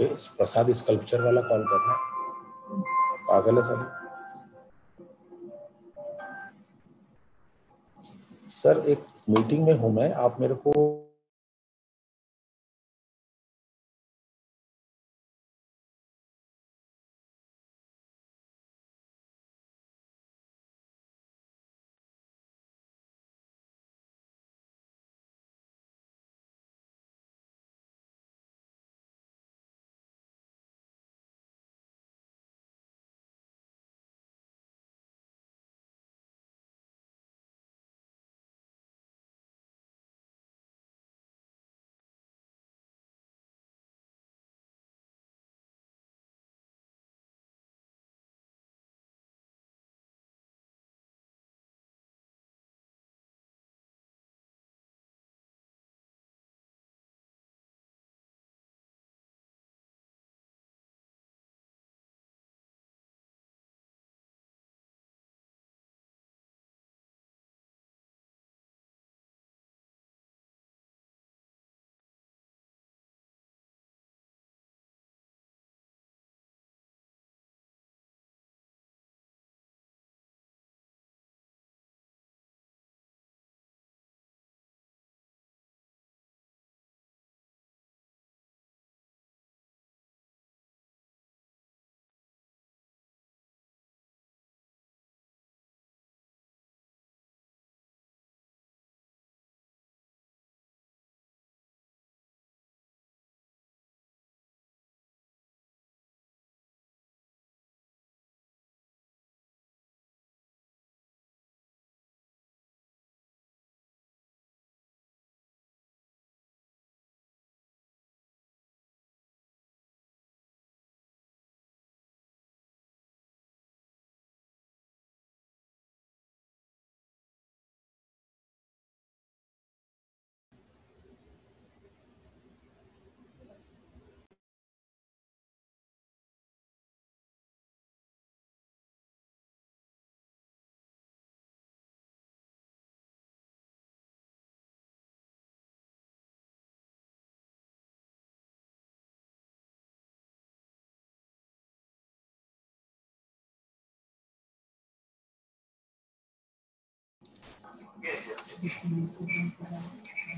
ए, प्रसाद sculpture वाला call कर रहा पागल है सर सर एक मीटिंग में हूँ मैं। आप मेरे को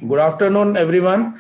Good afternoon, everyone.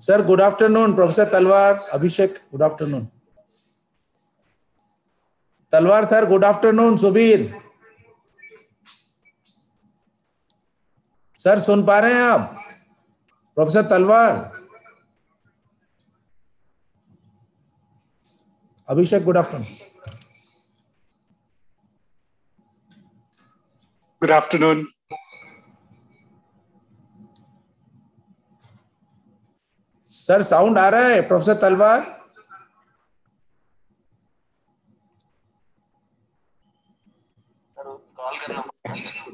Sir good afternoon professor Talwar Abhishek good afternoon Talwar sir good afternoon Subir sir सुन पा रहे हैं आप professor Talwar Abhishek good afternoon good afternoon sir sound आ रहा है प्रोफेसर तलवार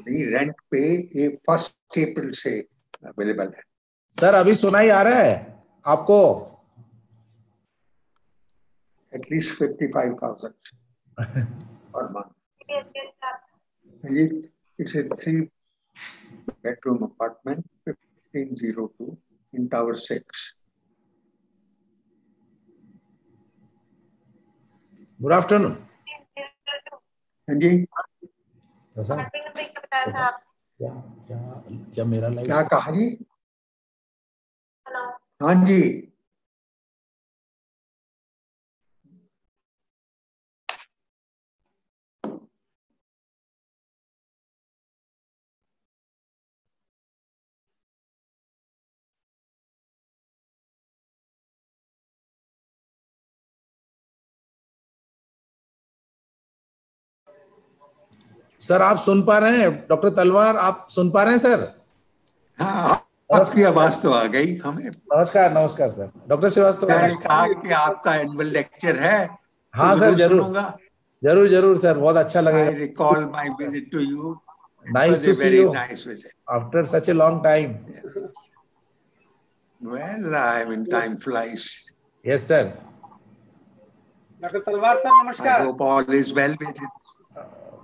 रेंट पे ये फ़र्स्ट अप्रैल से अवेलेबल है। सर अभी सुनाई आ रहा है आपको? At least fifty five thousand पर month it's a three bedroom apartment 1502 in Tower good afternoon हाँ जी। क्या क्या क्या मेरा लाइव क्या कहा जी? हाँ जी। सर आप सुन पा रहे हैं? डॉक्टर तलवार आप सुन पा रहे हैं सर? हाँ आपकी आवाज़ तो आ गई हमें। नमस्कार नमस्कार सर। डॉक्टर श्रीवास्तव कहा कि आपका एनुअल लेक्चर है हाँ तो सर ज़रूर ज़रूर। ज़रूर सर बहुत अच्छा लगेगा recall my visit to you Nice to see you. Nice visit after such a long time well I mean time flies yes sir doctor Talwar sir I नमस्कार hope all is well with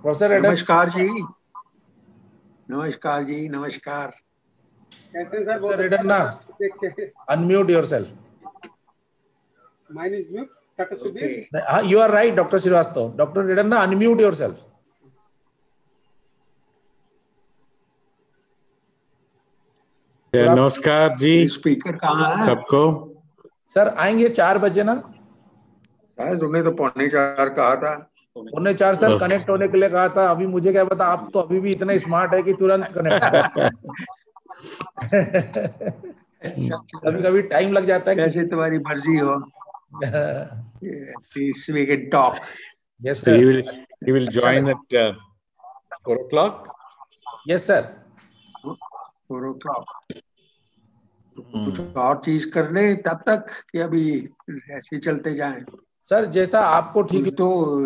professor Adam नमस्कार जी। नमस्कार जी नमस्कार। कैसे sir? Sir Adam ना unmute yourself mine is mute doctor Subir हाँ you are right doctor Srivastava doctor Adam ना अनम्यूट योरसेल्फ नमस्कार जी। स्पीकर कहाँ है? सबको? सर आएँगे चार बजे ना? तुमने तो पौने चार कहा था। उन्हें चार साल कनेक्ट होने के लिए कहा था अभी मुझे क्या पता आप तो अभी भी इतने स्मार्ट है कि तुरंत कनेक्ट कभी कभी टाइम लग जाता है कैसे तुम्हारी मर्ज़ी हो। We can talk yes So he sir will he will join at uh, four o'clock. Yes sir four o'clock कुछ और चीज़ कर ले तब तक कि अभी ऐसे चलते जाएँ? सर जैसा आपको ठीक तो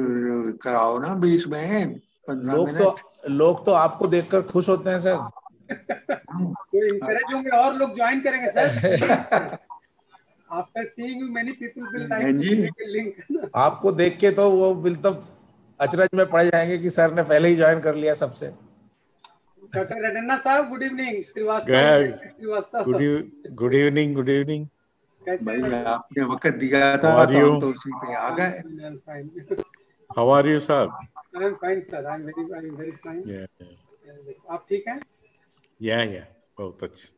कराओ ना बीच में लोग तो लोग तो आपको देखकर खुश होते हैं सर। तो होंगे और लोग ज्वाइन करेंगे sir. After seeing you many people will like link आपको देख के तो वो बिल तो अचरज में पड़ जाएँगे कि सर ने पहले ही ज्वाइन कर लिया सबसे। डॉक्टर रेडन्ना साहब good evening Srivastava. Good evening good eve- भाई आपने वक्त दिया था How are तो you? तो उसी पे आ गए How are you, sir? I am fine sir I am very I am very fine. आप ठीक हैं Yeah, yeah. बहुत अच्छा.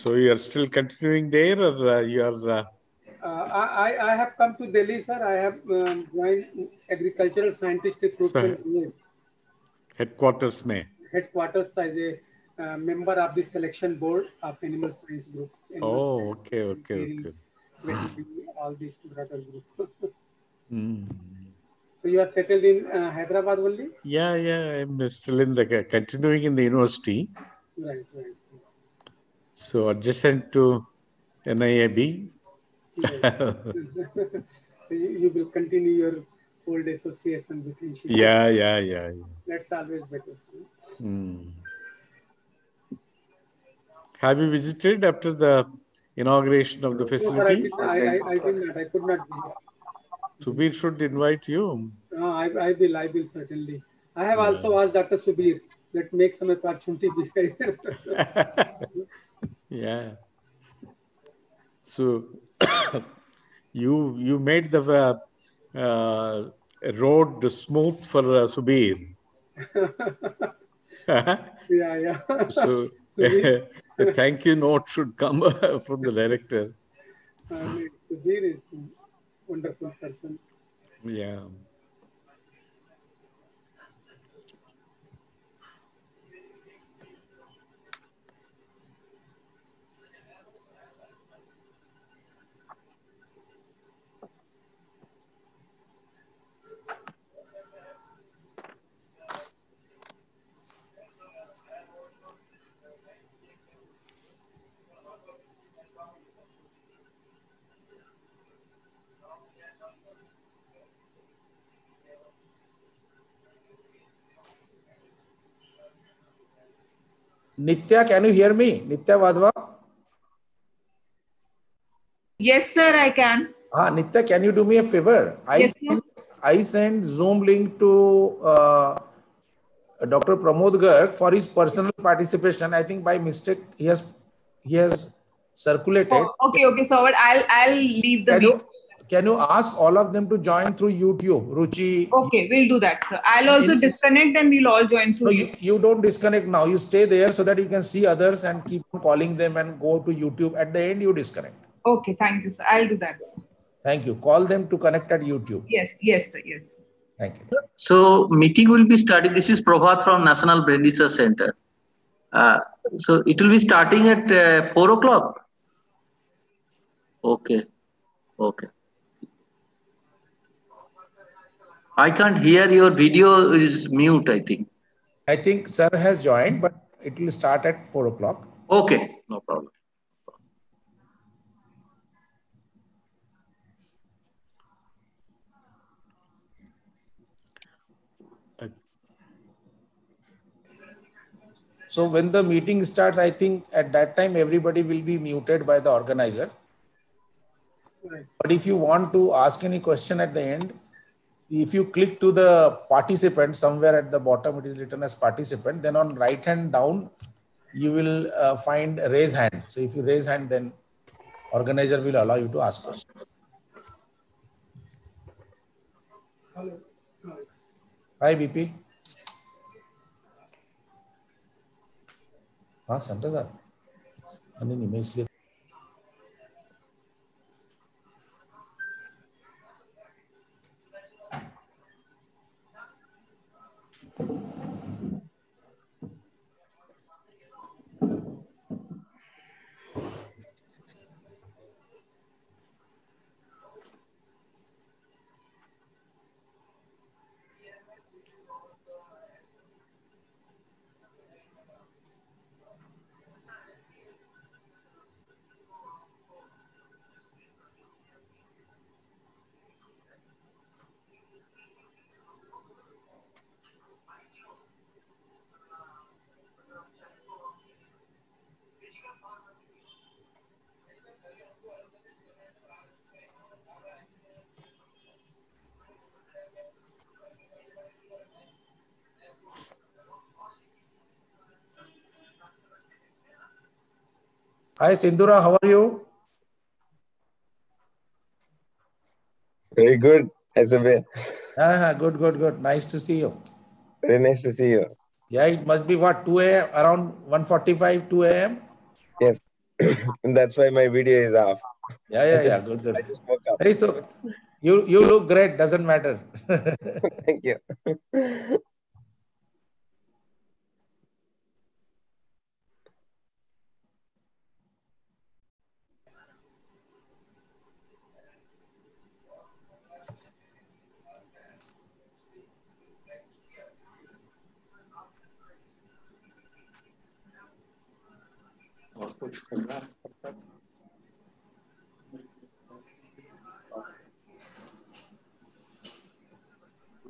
So you are still continuing there, or uh, you are? Uh, Uh, I, I have come to Delhi, sir. I have um, joined agricultural scientist recruitment headquarters में. headquarters as a uh, member of the selection board of animal science group. Animal Oh, science, okay, okay, okay. all these broader group. Hmm. so you are settled in uh, Hyderabad only? Yeah, yeah. I'm still in the continuing in the university. Right, right. So adjacent to NIAB. so you, you will continue your old association with institute. yeah, yeah, yeah. yeah. That's always better. Hmm. Have you visited after the inauguration of the No, facility? did, I, I, I did not. I could not. Be. Subir should invite you. Uh, I, I will, I will certainly. I have also asked Dr. Subir that make some opportunity. yeah. So you you made the uh, uh, road smooth for uh, Subir. yeah, yeah. so a thank you note should come from the director. uh, Subir is wonderful person. Yeah. Nitya, can you hear me? Nitya Vadva? Yes, sir, I can. Ah, Nitya, can you do me a favor? I Yes, send, I send Zoom link to uh, Dr. Pramod Garg for his personal participation. I think by mistake he has he has circulated. Oh, okay, okay. So? I'll I'll leave the Can you can you ask all of them to join through YouTube? Ruchi. Okay, we'll do that, sir. I'll also In- disconnect and we'll all join through. No, you, you don't disconnect now. You stay there so that you can see others and keep calling them and go to YouTube. At the end, you disconnect. Okay, thank you, sir. I'll do that. Sir. Thank you. Call them to connect at YouTube. Yes, yes, sir. Yes. Thank you. So meeting will be starting. This is Prabhat from National Brain Research Center. Uh, so it will be starting at uh, four o'clock. Okay. Okay. I can't hear your video is mute, I think. I think sir has joined, but it will start at four o'clock. Okay, no problem. So when the meeting starts, I think at that time everybody will be muted by the organizer. Right. But if you want to ask any question at the end, if you click to the participant somewhere at the bottom, it is written as participant. Then on right hand down, you will uh, find raise hand. So if you raise hand, then organizer will allow you to ask questions. Hello. Hi BP. हाँ centre sir नहीं नहीं मैं इसलिए Hi Sindhura, how are you? Very good, Isabel. Ah, good, good, good. Nice to see you. Very nice to see you. Yeah, it must be what 2 a.m. around 1:45, 2 a.m. Yes. and that's why my video is off. Yeah, yeah, yeah. Good, I good. just woke up. Hey, so you you look great. Doesn't matter. Thank you.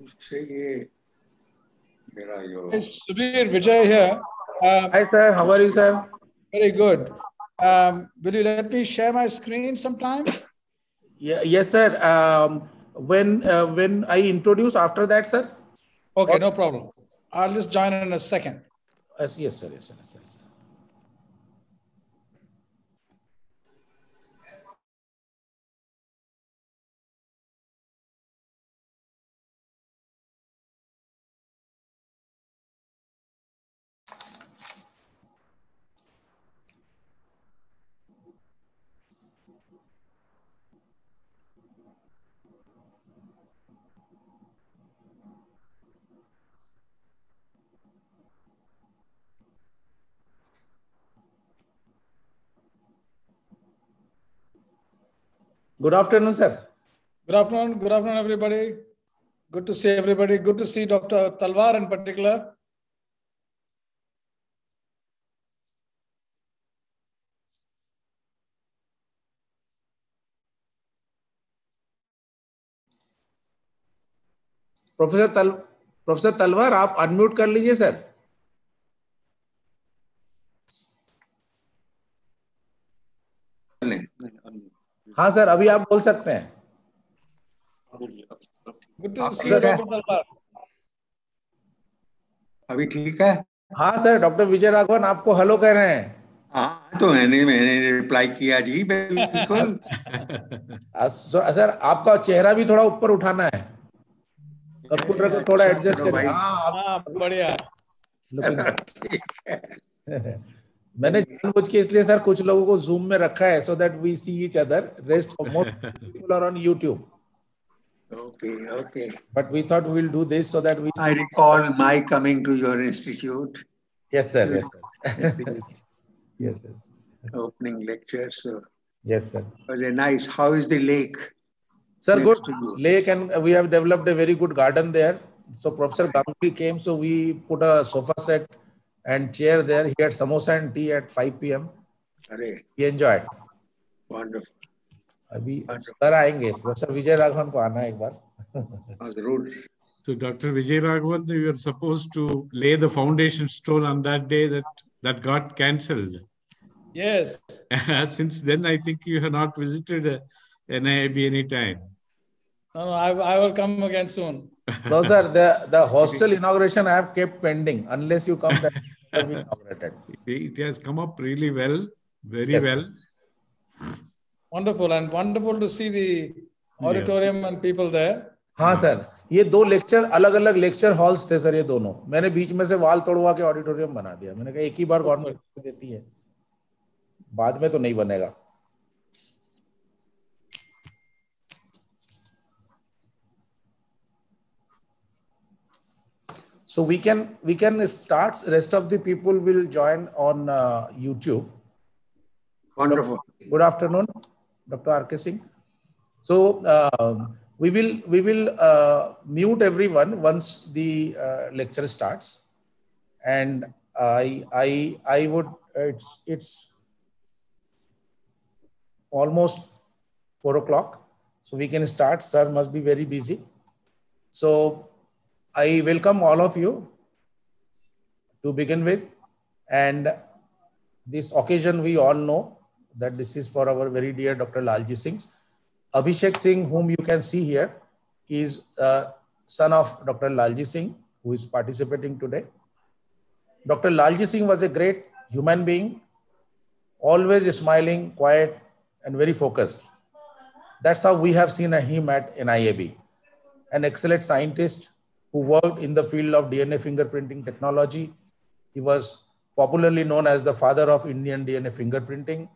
उससे ये मेरा यो Hey, Subir Vijay here. Uh, Hi sir, how are you, sir? very good. Um, will you let me share my screen sometime? Yeah, yes, sir. Um, when uh, when I introduce after that, sir. Okay, no problem. I'll just join in a second. Yes, yes, sir. Yes, sir. Yes, sir. Good afternoon, sir. Good afternoon. Good afternoon, everybody. Good to see everybody. Good to see Dr. Talwar in particular. Professor तल professor Talwar आप unmute कर लीजिए sir हाँ sir अभी आप बोल सकते हैं। है? अभी ठीक है? हाँ सर डॉक्टर विजय राघवन आपको हेलो कह रहे हैं। हाँ तो मैंने मैंने रिप्लाई किया जी बिल्कुल। सर सर, आपका चेहरा भी थोड़ा ऊपर उठाना है। कंप्यूटर को थोड़ा एडजस्ट चलो करें हाँ हाँ, बढ़िया। है। मैंने जानबूझ के इसलिए सर कुछ लोगों को जूम में रखा है so that we see each other rest of more people are on YouTube okay okay but we thought we will do this so that we I recall my coming to your institute yes sir yes sir yes sir opening lectures yes sir was a nice how is the lake sir good lake and we have developed a very good garden there so professor Ganguly came so we put a sofa set and chair there. He had samosa and tea at 5 p.m. अरे He enjoyed. wonderful. अभी sir आएंगे professor Vijay Raghavan को आना है एक बार हाँ, जरूर So Dr. Vijay Raghavan, you were supposed to lay the foundation stone on that day that that got cancelled. Yes. Since then, I think you have not visited uh, NIAB any time. No, no, I, I will come again soon. no sir the the hostel inauguration i have kept pending unless you come that inaugurated It has come up really well, very Yes. well. Wonderful and wonderful to see the auditorium and people there. हाँ sir ये दो lecture अलग अलग lecture halls थे sir ये दोनों मैंने बीच में से वाल तोड़वा के ऑडिटोरियम बना दिया मैंने कहा एक ही बार गवर्नमेंट देती है बाद में तो नहीं बनेगा so we can we can start rest of the people will join on uh, youtube. Wonderful. Good afternoon dr rk singh. So um, we will we will uh, mute everyone once the uh, lecture starts. And i i i would it's it's almost four o'clock. So we can start. Sir must be very busy. So i welcome all of you to begin with and this occasion we all know that this is for our very dear dr lalji singh Abhishek Singh, whom you can see here, is uh, son of Dr. Lalji Singh, who is participating today. Dr. Lalji Singh was a great human being, always smiling, quiet, and very focused. That's how we have seen him at NIAB. An excellent scientist who worked in the field of DNA fingerprinting technology. He was popularly known as the father of Indian DNA fingerprinting.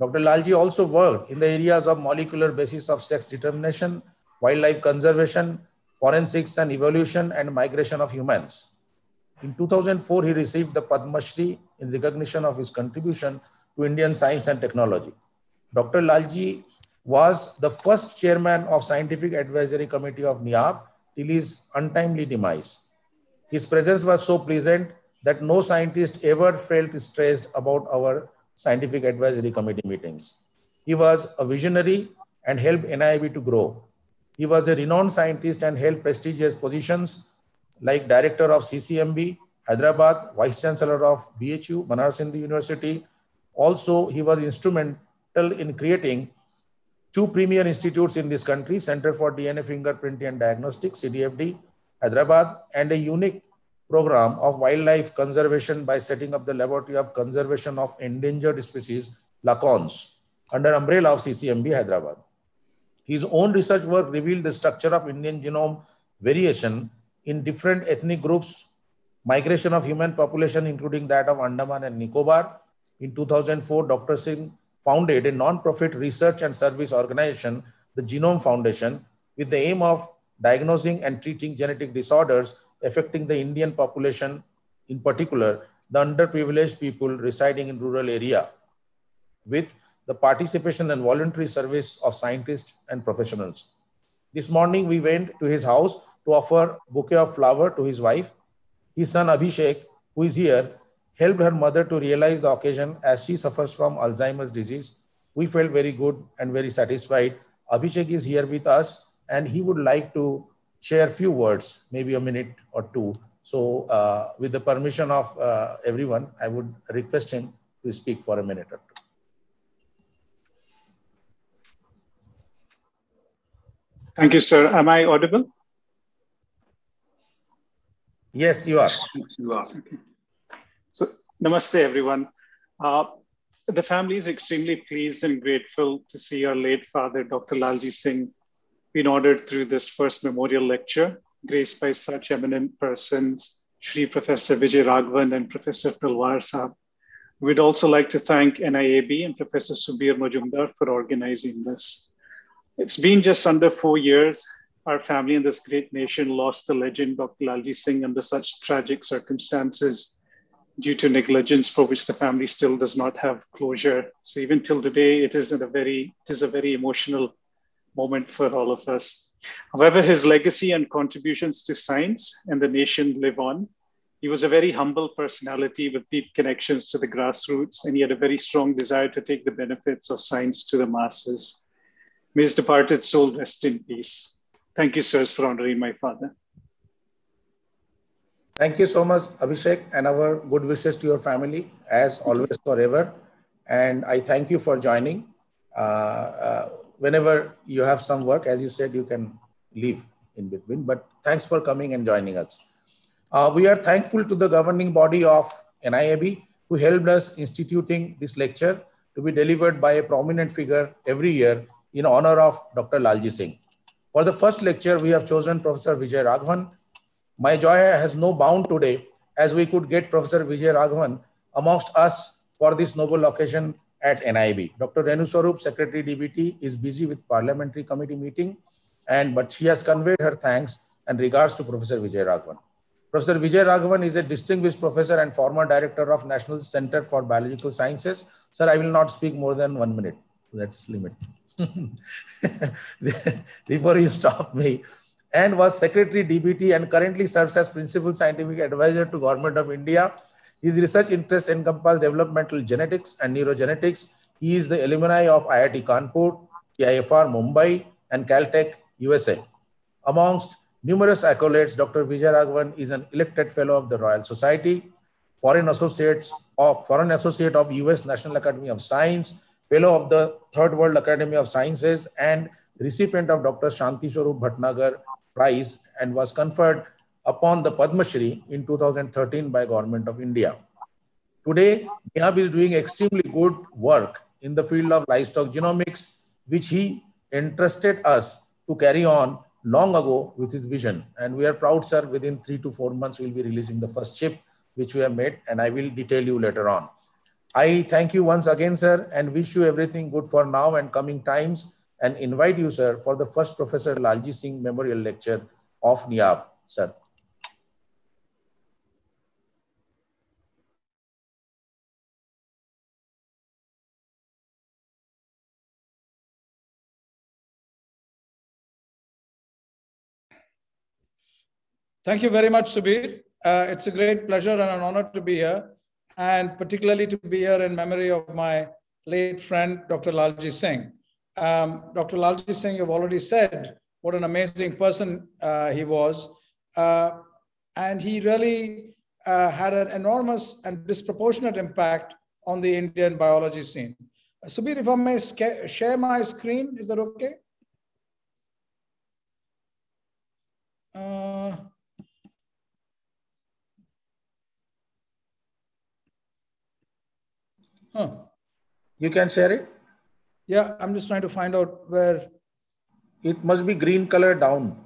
Dr. Lalji also worked in the areas of molecular basis of sex determination, wildlife conservation, forensics and evolution, and migration of humans. In 2004, he received the Padma Shri in recognition of his contribution to Indian science and technology. Dr. Lalji was the first chairman of Scientific Advisory Committee of NIAB till his untimely demise. His presence was so pleasant that no scientist ever felt stressed about our scientific advisory committee meetings. He was a visionary and helped NIAB to grow. He was a renowned scientist and held prestigious positions like director of CCMB, Hyderabad, vice chancellor of BHU, Banaras Hindu University. Also, he was instrumental in creating two premier institutes in this country, Center for DNA Fingerprinting and Diagnostics, CDFD, Hyderabad, and a unique program of wildlife conservation by setting up the Laboratory of Conservation of Endangered Species, LaCONES, under umbrella of CCMB Hyderabad. His own research work revealed the structure of Indian genome variation in different ethnic groups, migration of human population, including that of Andaman and Nicobar. In 2004, Dr. Singh founded a non-profit research and service organization, the Genome Foundation, with the aim of diagnosing and treating genetic disorders affecting the Indian population, in particular, the underprivileged people residing in rural area, with the participation and voluntary service of scientists and professionals. This morning, we went to his house to offer bouquet of flower to his wife. His son Abhishek, who is here, helped her mother to realize the occasion as she suffers from Alzheimer's disease. We felt very good and very satisfied. Abhishek is here with us and he would like to share a few words, maybe a minute or two. So uh, with the permission of uh, everyone, I would request him to speak for a minute or two. Thank you, sir. Am I audible? Yes, you are. You are. So, namaste, everyone. Uh, the family is extremely pleased and grateful to see our late father, Dr. Lalji Singh, been honored through this first memorial lecture, graced by such eminent persons, Shri Professor Vijay Raghavan and Professor Talwar Saab. We'd also like to thank NIAB and Professor Subir Majumdar for organizing this. It's been just under four years. Our family and this great nation lost the legend Dr. Lalji Singh under such tragic circumstances due to negligence for which the family still does not have closure. So even till today, it is a very, it is a very emotional moment for all of us. However, his legacy and contributions to science and the nation live on. He was a very humble personality with deep connections to the grassroots, and he had a very strong desire to take the benefits of science to the masses. May his departed soul rest in peace. Thank you, sirs, for honoring my father. Thank you so much, Abhishek, and our good wishes to your family, as always, forever. And I thank you for joining. Uh, uh, whenever you have some work, as you said, you can leave in between. But thanks for coming and joining us. Uh, we are thankful to the governing body of NIAB who helped us instituting this lecture to be delivered by a prominent figure every year in honor of Dr. Lalji Singh. For the first lecture, we have chosen Professor Vijay Raghavan. My joy has no bound today as we could get Professor Vijay Raghavan amongst us for this noble occasion at NIAB. Dr. Renu Swarup, Secretary DBT, is busy with parliamentary committee meeting, and but she has conveyed her thanks and regards to Professor Vijay Raghavan. Professor Vijay Raghavan is a distinguished professor and former director of National Center for Biological Sciences. Sir, I will not speak more than one minute. Let's limit. Before you stop me, and was Secretary DBT and currently serves as Principal Scientific Advisor to Government of India. His research interest encompass developmental genetics and neurogenetics. He is the alumni of IIT Kanpur, TIFR Mumbai, and Caltech, USA. Amongst numerous accolades, Dr. Vijay is an elected fellow of the Royal Society, Foreign Associates of Foreign Associate of US National Academy of Science, Fellow of the Third World Academy of Sciences, and recipient of Dr. Shanti Swarup Bhatnagar Prize and was conferred upon the Padma Shri in 2013 by Government of India. Today, NIAB is doing extremely good work in the field of livestock genomics, which he entrusted us to carry on long ago with his vision. And we are proud, sir, within three to four months, we'll be releasing the first chip, which we have made, and I will detail you later on. I thank you once again, sir, and wish you everything good for now and coming times and invite you, sir, for the first Professor Lalji Singh Memorial Lecture of NIAB, sir. Thank you very much, Subir. Uh, it's a great pleasure and an honor to be here, and particularly to be here in memory of my late friend, Dr. Lalji Singh. Um, Dr. Lalji Singh, you've already said what an amazing person uh, he was. Uh, and he really uh, had an enormous and disproportionate impact on the Indian biology scene. Uh, Subir, if I may share my screen, is that okay? Uh, huh. You can share it? Yeah, I'm just trying to find out where. It must be green color down.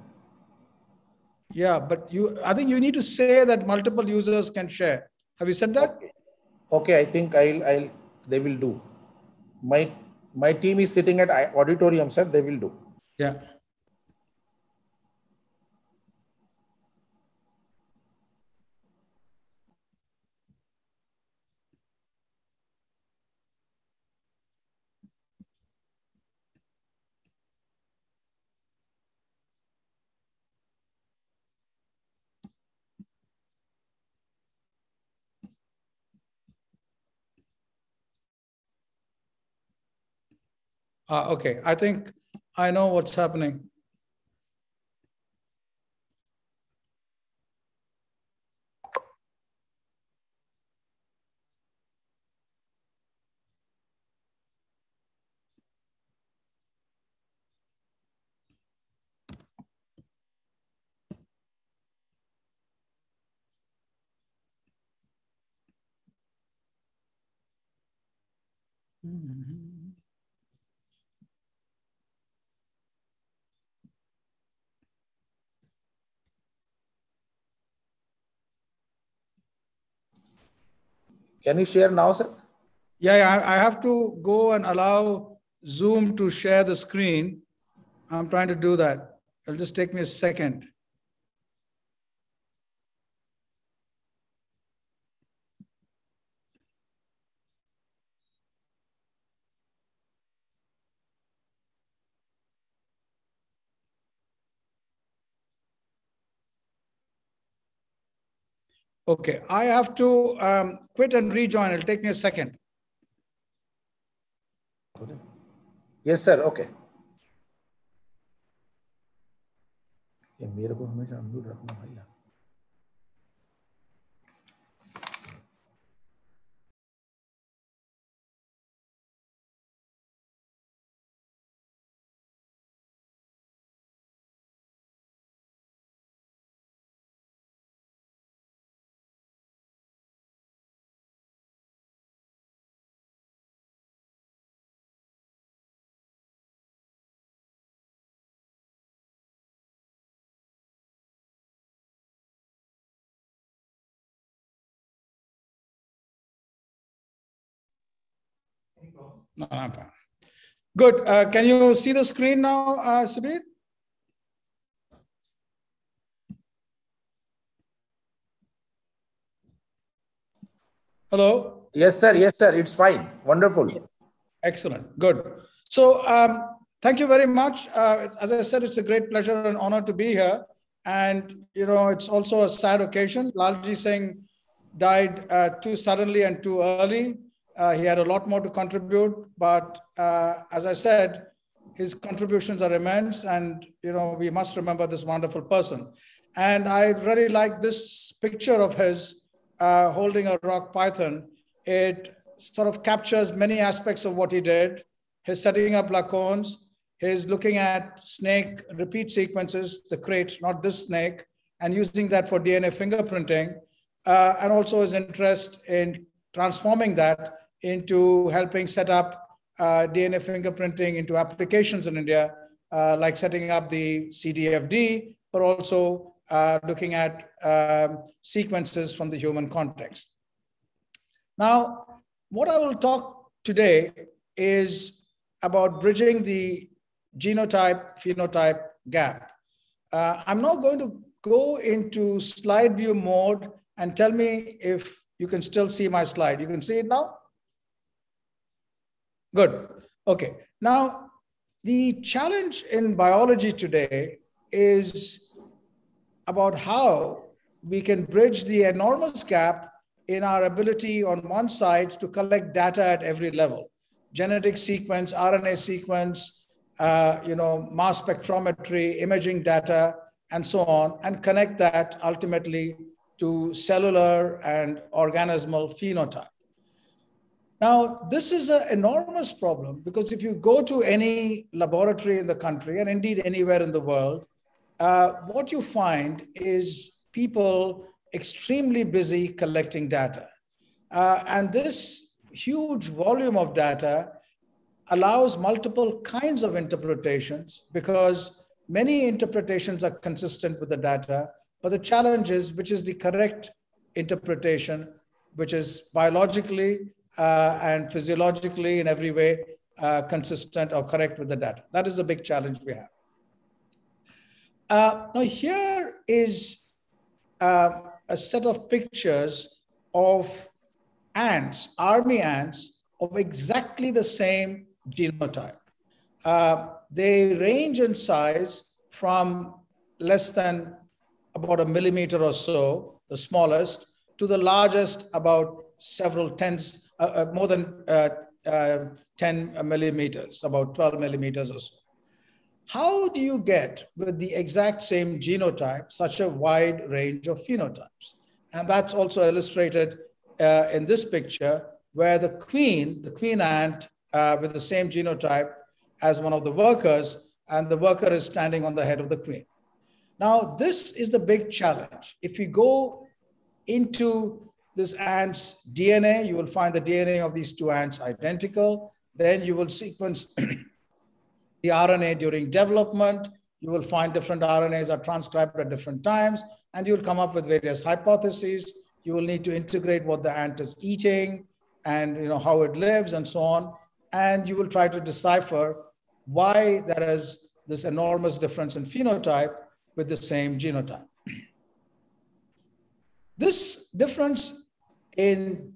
Yeah, but you, I think you need to say that multiple users can share. Have you said that? Okay, okay I think I'll, I'll, they will do. My, my team is sitting at auditorium, sir. They will do. Yeah. Ah, okay. I think I know what's happening. Can you share now, sir? Yeah, yeah, I have to go and allow Zoom to share the screen. I'm trying to do that. It'll just take me a second. Okay, I have to um, quit and rejoin. It'll take me a second. Yes, sir. Okay. ये मेरे को हमेशा unmute रखना भैया No, Good. Uh, can you see the screen now, uh, Subir? Hello? Yes, sir. Yes, sir. It's fine. Wonderful. Excellent. Good. So um, thank you very much. Uh, as I said, it's a great pleasure and honor to be here. And, you know, it's also a sad occasion. Lalji Singh died uh, too suddenly and too early. Uh, he had a lot more to contribute, but uh, as I said, his contributions are immense, and you know we must remember this wonderful person. And I really like this picture of his uh, holding a rock python. It sort of captures many aspects of what he did. His setting up LaCONES, his looking at snake repeat sequences, the krait, not this snake, and using that for DNA fingerprinting, uh, and also his interest in transforming that into helping set up uh, DNA fingerprinting into applications in India, uh, like setting up the CDFD, but also uh, looking at um, sequences from the human context. Now, what I will talk today is about bridging the genotype phenotype gap. Uh, I'm now going to go into slide view mode and tell me if you can still see my slide. You can see it now? Good. Okay. Now, the challenge in biology today is about how we can bridge the enormous gap in our ability on one side to collect data at every level genetic sequence rna sequence uh, you know mass spectrometry imaging data and so on and connect that ultimately to cellular and organismal phenotype now, this is an enormous problem because if you go to any laboratory in the country, and indeed anywhere in the world, uh, what you find is people extremely busy collecting data. Uh, and this huge volume of data allows multiple kinds of interpretations because many interpretations are consistent with the data. But the challenge is which is the correct interpretation, which is biologically uh, and physiologically in every way uh, consistent or correct with the data. That is the big challenge we have. Uh, now here is uh, a set of pictures of ants, army ants of exactly the same genotype. Uh, they range in size from less than about a millimeter or so, the smallest, to the largest about several tens uh, uh, more than uh, 10 millimeters, about 12 millimeters or so. How do you get with the exact same genotype such a wide range of phenotypes? And that's also illustrated uh, in this picture where the queen, the queen ant uh, with the same genotype as one of the workers, and the worker is standing on the head of the queen. Now, this is the big challenge. If you go into this ant's DNA. You will find the DNA of these two ants identical. Then you will sequence the RNA during development. You will find different RNAs are transcribed at different times, and you will come up with various hypotheses. You will need to integrate what the ant is eating and you know how it lives and so on. And you will try to decipher why there is this enormous difference in phenotype with the same genotype. This difference in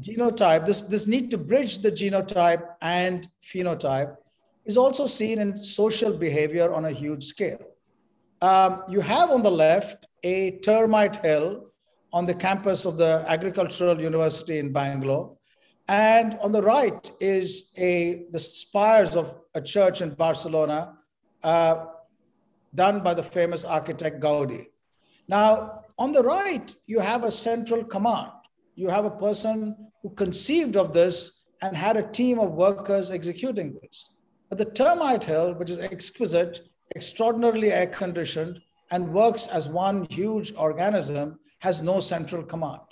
genotype, this, this need to bridge the genotype and phenotype is also seen in social behavior on a huge scale. Um, you have on the left a termite hill on the campus of the Agricultural University in Bangalore. And on the right is a, the spires of a church in Barcelona uh, done by the famous architect Gaudi. Now, on the right, you have a central command. You have a person who conceived of this and had a team of workers executing this. But the termite hill, which is exquisite, extraordinarily air conditioned, and works as one huge organism, has no central command.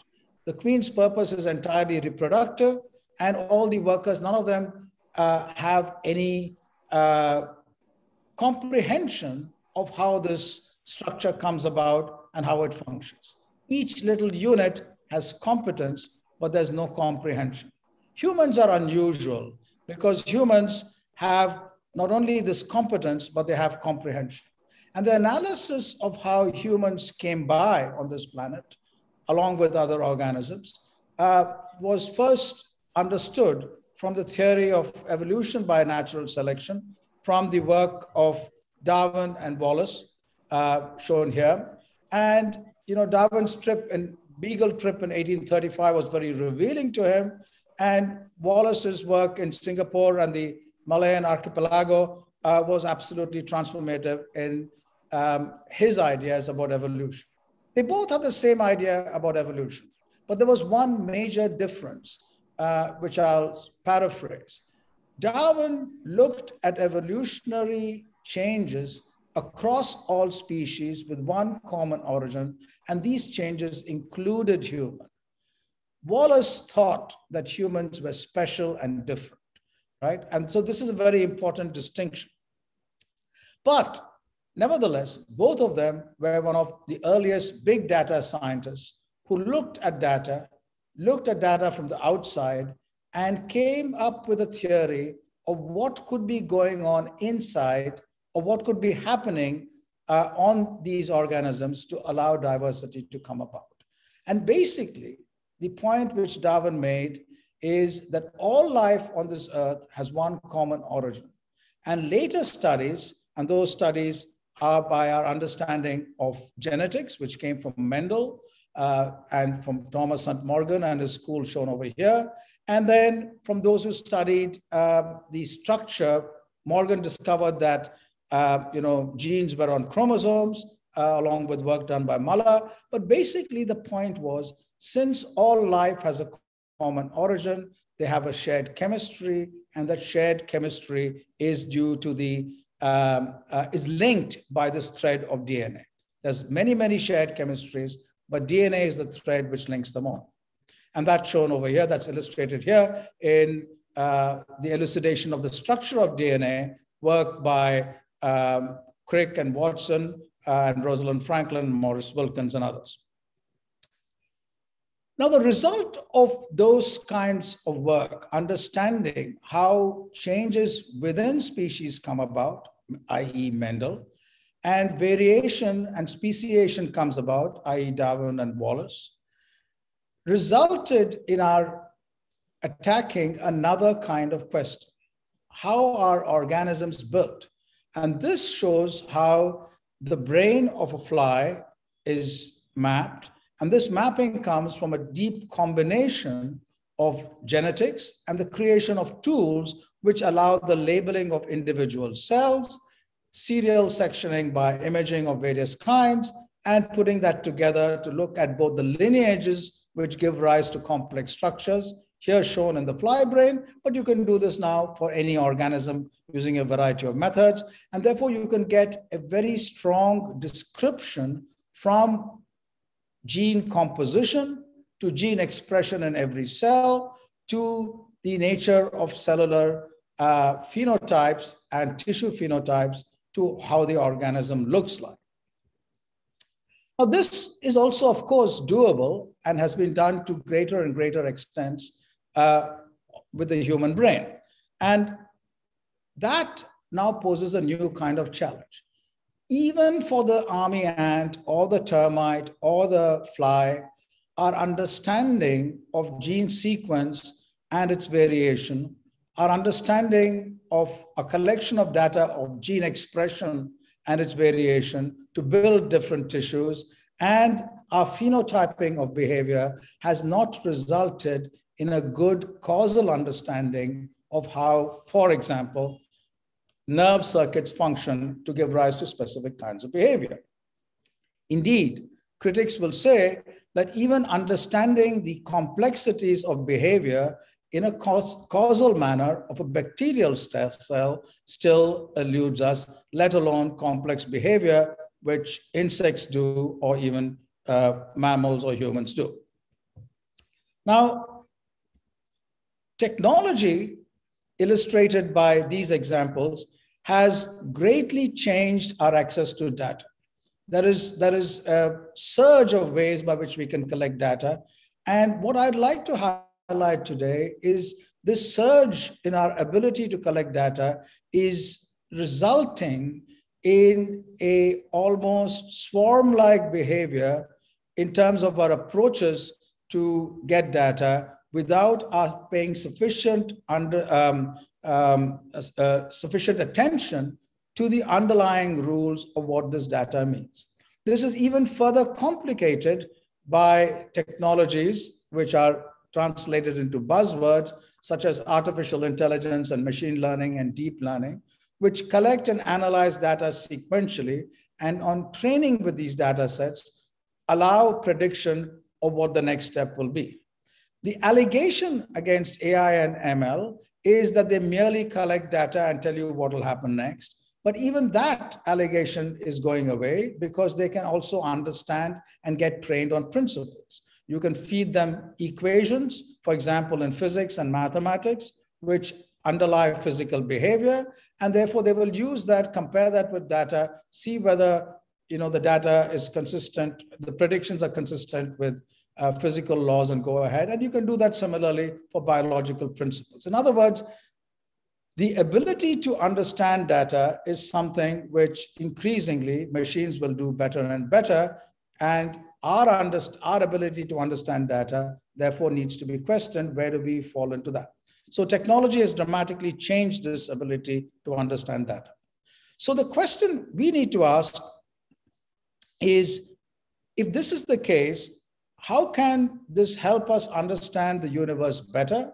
The queen's purpose is entirely reproductive, and all the workers, none of them uh, have any uh, comprehension of how this structure comes about and how it functions. Each little unit has competence, but there's no comprehension. Humans are unusual because humans have not only this competence, but they have comprehension. And the analysis of how humans came by on this planet, along with other organisms, uh, was first understood from the theory of evolution by natural selection, from the work of Darwin and Wallace, uh, shown here. And, you know, Darwin's trip and Beagle trip in 1835 was very revealing to him. And Wallace's work in Singapore and the Malayan archipelago uh, was absolutely transformative in um, his ideas about evolution. They both had the same idea about evolution, but there was one major difference, uh, which I'll paraphrase. Darwin looked at evolutionary changes across all species with one common origin, and these changes included human. Wallace thought that humans were special and different, right? And so this is a very important distinction. But nevertheless, both of them were one of the earliest big data scientists who looked at data, looked at data from the outside, and came up with a theory of what could be going on inside or what could be happening uh, on these organisms to allow diversity to come about. And basically, the point which Darwin made is that all life on this earth has one common origin. And later studies, and those studies are by our understanding of genetics, which came from Mendel uh, and from Thomas St. Morgan and his school shown over here. And then from those who studied uh, the structure, Morgan discovered that uh, you know, genes were on chromosomes, uh, along with work done by Muller. But basically, the point was since all life has a common origin, they have a shared chemistry, and that shared chemistry is due to the um, uh, is linked by this thread of DNA. There's many, many shared chemistries, but DNA is the thread which links them all. And that's shown over here, that's illustrated here in uh, the elucidation of the structure of DNA, work by um, Crick and Watson, uh, and Rosalind Franklin, Maurice Wilkins, and others. Now, the result of those kinds of work, understanding how changes within species come about, i.e., Mendel, and variation and speciation comes about, i.e., Darwin and Wallace, resulted in our attacking another kind of question. How are organisms built? And this shows how the brain of a fly is mapped. And this mapping comes from a deep combination of genetics and the creation of tools which allow the labeling of individual cells, serial sectioning by imaging of various kinds, and putting that together to look at both the lineages which give rise to complex structures here shown in the fly brain, but you can do this now for any organism using a variety of methods. And therefore you can get a very strong description from gene composition to gene expression in every cell to the nature of cellular uh, phenotypes and tissue phenotypes to how the organism looks like. Now, this is also, of course, doable and has been done to greater and greater extents uh, with the human brain. And that now poses a new kind of challenge. Even for the army ant or the termite or the fly, our understanding of gene sequence and its variation, our understanding of a collection of data of gene expression and its variation to build different tissues, and our phenotyping of behavior has not resulted in a good causal understanding of how, for example, nerve circuits function to give rise to specific kinds of behavior. Indeed, critics will say that even understanding the complexities of behavior in a causal manner of a bacterial cell still eludes us, let alone complex behavior, which insects do or even uh, mammals or humans do. Now, technology illustrated by these examples has greatly changed our access to data. There is, there is a surge of ways by which we can collect data. And what I'd like to highlight today is this surge in our ability to collect data is resulting in a almost swarm-like behavior in terms of our approaches to get data without us paying sufficient under um, um, uh, sufficient attention to the underlying rules of what this data means. This is even further complicated by technologies which are translated into buzzwords such as artificial intelligence and machine learning and deep learning, which collect and analyze data sequentially and on training with these data sets, allow prediction of what the next step will be. The allegation against AI and ML is that they merely collect data and tell you what will happen next. But even that allegation is going away because they can also understand and get trained on principles. You can feed them equations, for example, in physics and mathematics, which underlie physical behavior. And therefore, they will use that, compare that with data, see whether you know, the data is consistent, the predictions are consistent with uh, physical laws and go ahead. And you can do that similarly for biological principles. In other words, the ability to understand data is something which increasingly machines will do better and better. And our, underst- our ability to understand data, therefore, needs to be questioned. Where do we fall into that? So, technology has dramatically changed this ability to understand data. So, the question we need to ask is if this is the case, how can this help us understand the universe better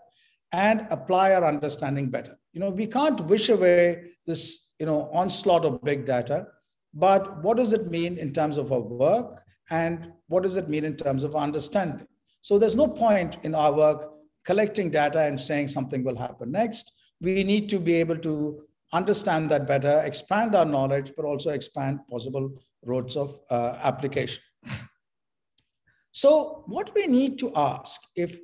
and apply our understanding better? You know, we can't wish away this, you know, onslaught of big data, but what does it mean in terms of our work and what does it mean in terms of understanding? So there's no point in our work collecting data and saying something will happen next. We need to be able to understand that better, expand our knowledge, but also expand possible roads of uh, application. So what we need to ask if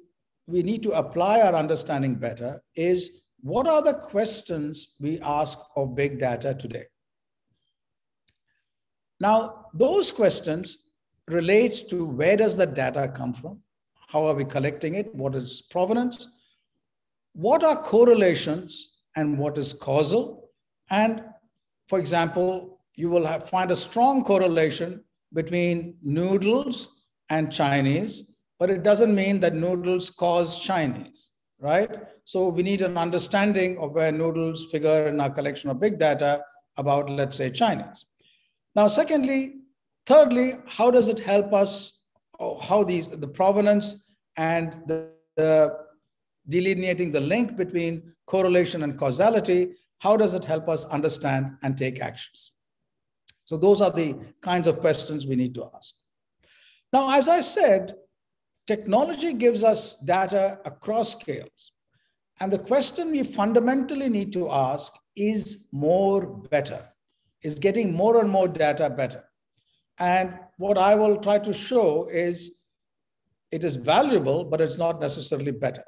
we need to apply our understanding better is what are the questions we ask of big data today? Now, those questions relate to where does the data come from? How are we collecting it? What is provenance? What are correlations and what is causal? And for example, you will have, find a strong correlation between noodles and Chinese, but it doesn't mean that noodles cause Chinese, right? So we need an understanding of where noodles figure in our collection of big data about, let's say, Chinese. Now, secondly, thirdly, how does it help us, oh, how these, the provenance and the, the delineating the link between correlation and causality, how does it help us understand and take actions? So those are the kinds of questions we need to ask. Now, as I said, technology gives us data across scales. And the question we fundamentally need to ask is more better? Is getting more and more data better? And what I will try to show is it is valuable, but it's not necessarily better.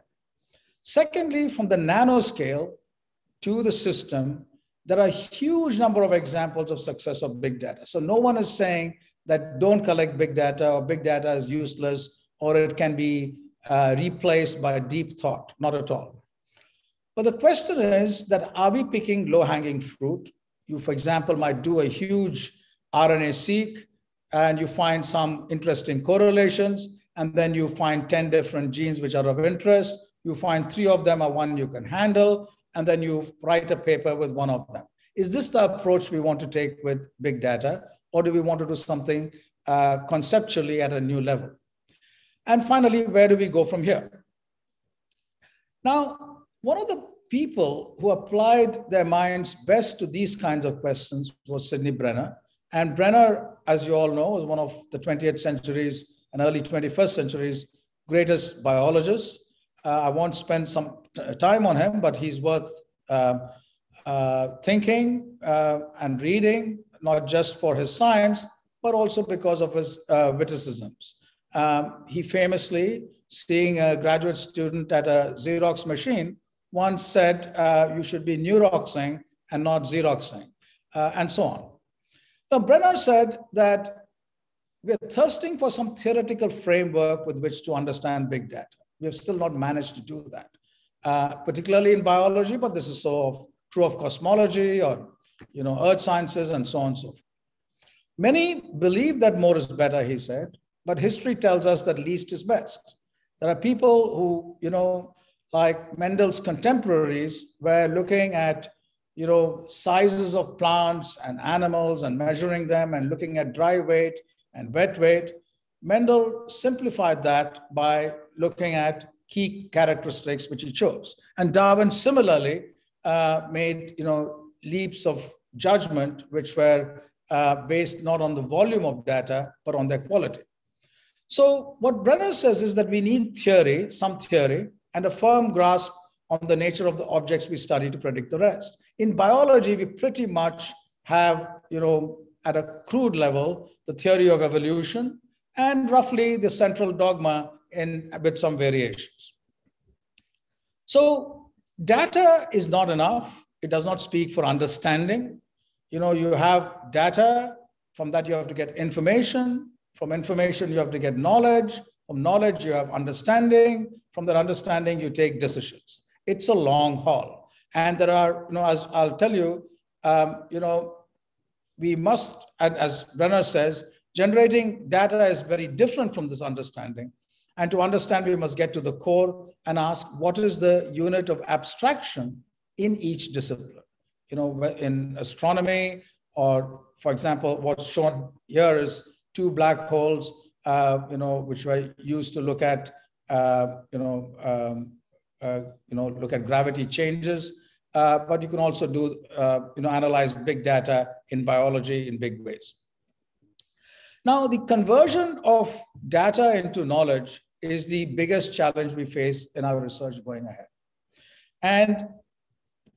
Secondly, from the nanoscale to the system, there are a huge number of examples of success of big data. So no one is saying that don't collect big data or big data is useless or it can be uh, replaced by deep thought. Not at all. But the question is that are we picking low hanging fruit? You, for example, might do a huge RNA seq and you find some interesting correlations, and then you find 10 different genes which are of interest. You find three of them are one you can handle, and then you write a paper with one of them. Is this the approach we want to take with big data, or do we want to do something uh, conceptually at a new level. And finally, where do we go from here? Now, one of the people who applied their minds best to these kinds of questions was Sidney Brenner. And Brenner, as you all know, was one of the 20th century's and early 21st century's greatest biologists. Uh, I won't spend some time on him, but he's worth uh, uh, thinking uh, and reading, not just for his science, but also because of his uh, witticisms. Um, he famously, seeing a graduate student at a Xerox machine, once said, you should be Neuroxing and not Xeroxing, and so on. Now, Brenner said that we're thirsting for some theoretical framework with which to understand big data. We have still not managed to do that, uh, particularly in biology, but this is so true of cosmology or you know, earth sciences and so on and so forth. Many believe that more is better, he said, but history tells us that least is best. There are people who, you know, like Mendel's contemporaries were looking at, you know, sizes of plants and animals and measuring them and looking at dry weight and wet weight. Mendel simplified that by looking at key characteristics which he chose. And Darwin similarly uh, made you know, leaps of judgment which were uh, based not on the volume of data, but on their quality. So what Brenner says is that we need theory, some theory, and a firm grasp on the nature of the objects we study to predict the rest. In biology, we pretty much have, you know, at a crude level, the theory of evolution, and roughly the central dogma in with some variations. So data is not enough. It does not speak for understanding. You know, you have data, from that you have to get information, from information you have to get knowledge, from knowledge you have understanding, from that understanding you take decisions. It's a long haul. And there are, you know, as I'll tell you, um, you know, we must, as Brenner says, generating data is very different from this understanding. And to understand, we must get to the core and ask what is the unit of abstraction in each discipline. You know, in astronomy, or for example, what's shown here is two black holes, uh, you know, which were used to look at, uh, you know, um, uh, you know, look at gravity changes. Uh, but you can also do, uh, you know, analyze big data in biology in big ways. Now, the conversion of data into knowledge is the biggest challenge we face in our research going ahead. And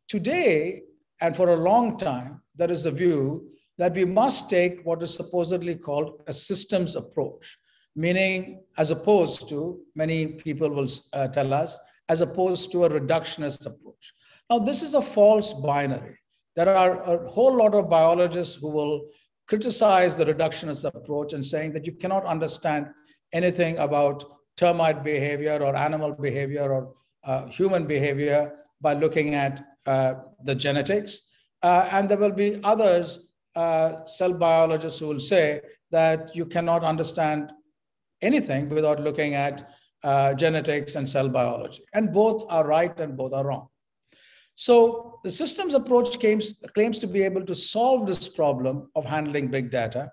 today, and for a long time, there is a view that we must take what is supposedly called a systems approach, meaning as opposed to, many people will uh, tell us, as opposed to a reductionist approach. Now, this is a false binary. There are a whole lot of biologists who will criticize the reductionist approach and saying that you cannot understand anything about termite behavior or animal behavior or uh, human behavior by looking at uh, the genetics. Uh, and there will be others, uh, cell biologists, who will say that you cannot understand anything without looking at uh, genetics and cell biology. And both are right and both are wrong. So the systems approach claims, claims to be able to solve this problem of handling big data.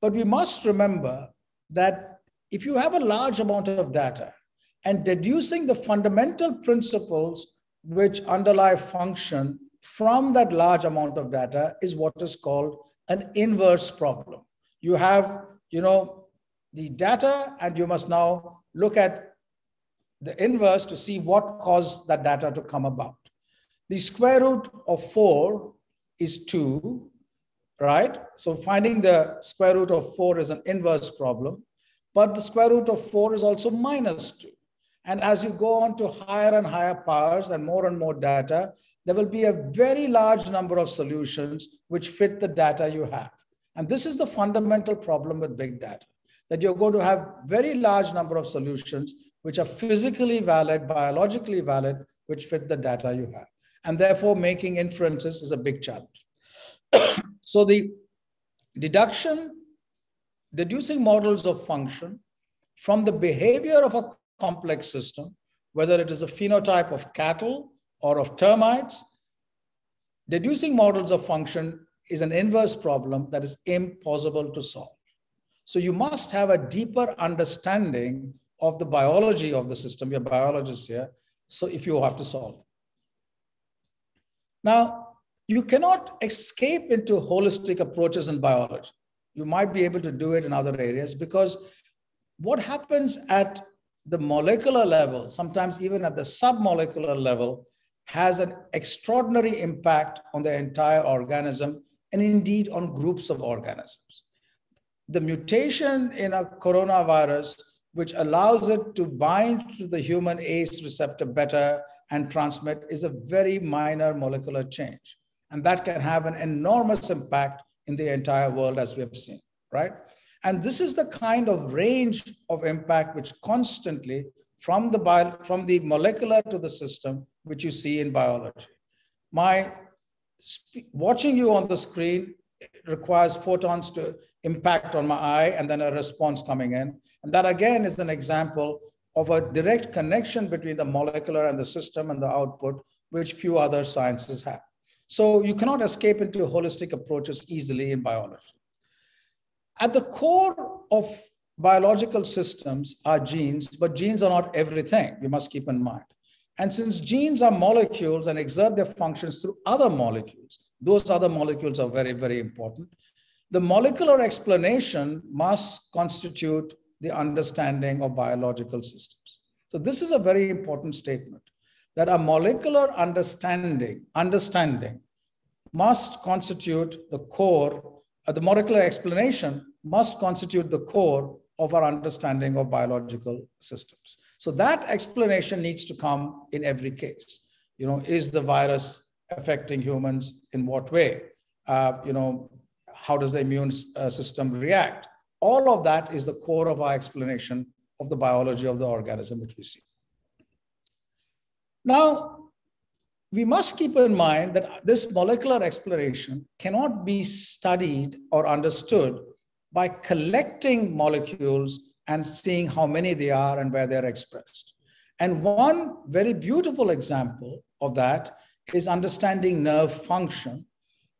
But we must remember that if you have a large amount of data and deducing the fundamental principles which underlie function from that large amount of data is what is called an inverse problem. You have, you know, the data and you must now look at the inverse to see what caused that data to come about. The square root of 4 is 2, right? So finding the square root of 4 is an inverse problem, but the square root of 4 is also minus 2. And as you go on to higher and higher powers and more and more data, there will be a very large number of solutions which fit the data you have. And this is the fundamental problem with big data, that you're going to have very large number of solutions which are physically valid, biologically valid, which fit the data you have and therefore making inferences is a big challenge. so the deduction, deducing models of function from the behavior of a complex system, whether it is a phenotype of cattle or of termites, deducing models of function is an inverse problem that is impossible to solve. So you must have a deeper understanding of the biology of the system. You're biologists here. So if you have to solve. Now, you cannot escape into holistic approaches in biology. You might be able to do it in other areas because what happens at the molecular level, sometimes even at the submolecular level, has an extraordinary impact on the entire organism and indeed on groups of organisms. The mutation in a coronavirus, which allows it to bind to the human ACE receptor better and transmit, is a very minor molecular change. And that can have an enormous impact in the entire world, as we have seen, right? And this is the kind of range of impact which constantly, from the, bio, from the molecular to the system, which you see in biology. My watching you on the screen requires photons to impact on my eye and then a response coming in. And that again is an example of a direct connection between the molecular and the system and the output, which few other sciences have. So you cannot escape into holistic approaches easily in biology. At the core of biological systems are genes, but genes are not everything, we must keep in mind. And since genes are molecules and exert their functions through other molecules, those other molecules are very, very important. The molecular explanation must constitute the understanding of biological systems. So this is a very important statement that a molecular understanding, understanding must constitute the core, uh, the molecular explanation must constitute the core of our understanding of biological systems. So that explanation needs to come in every case. You know, is the virus affecting humans in what way? Uh, you know, how does the immune uh, system react? All of that is the core of our explanation of the biology of the organism which we see. Now, we must keep in mind that this molecular exploration cannot be studied or understood by collecting molecules and seeing how many they are and where they're expressed. And one very beautiful example of that is understanding nerve function,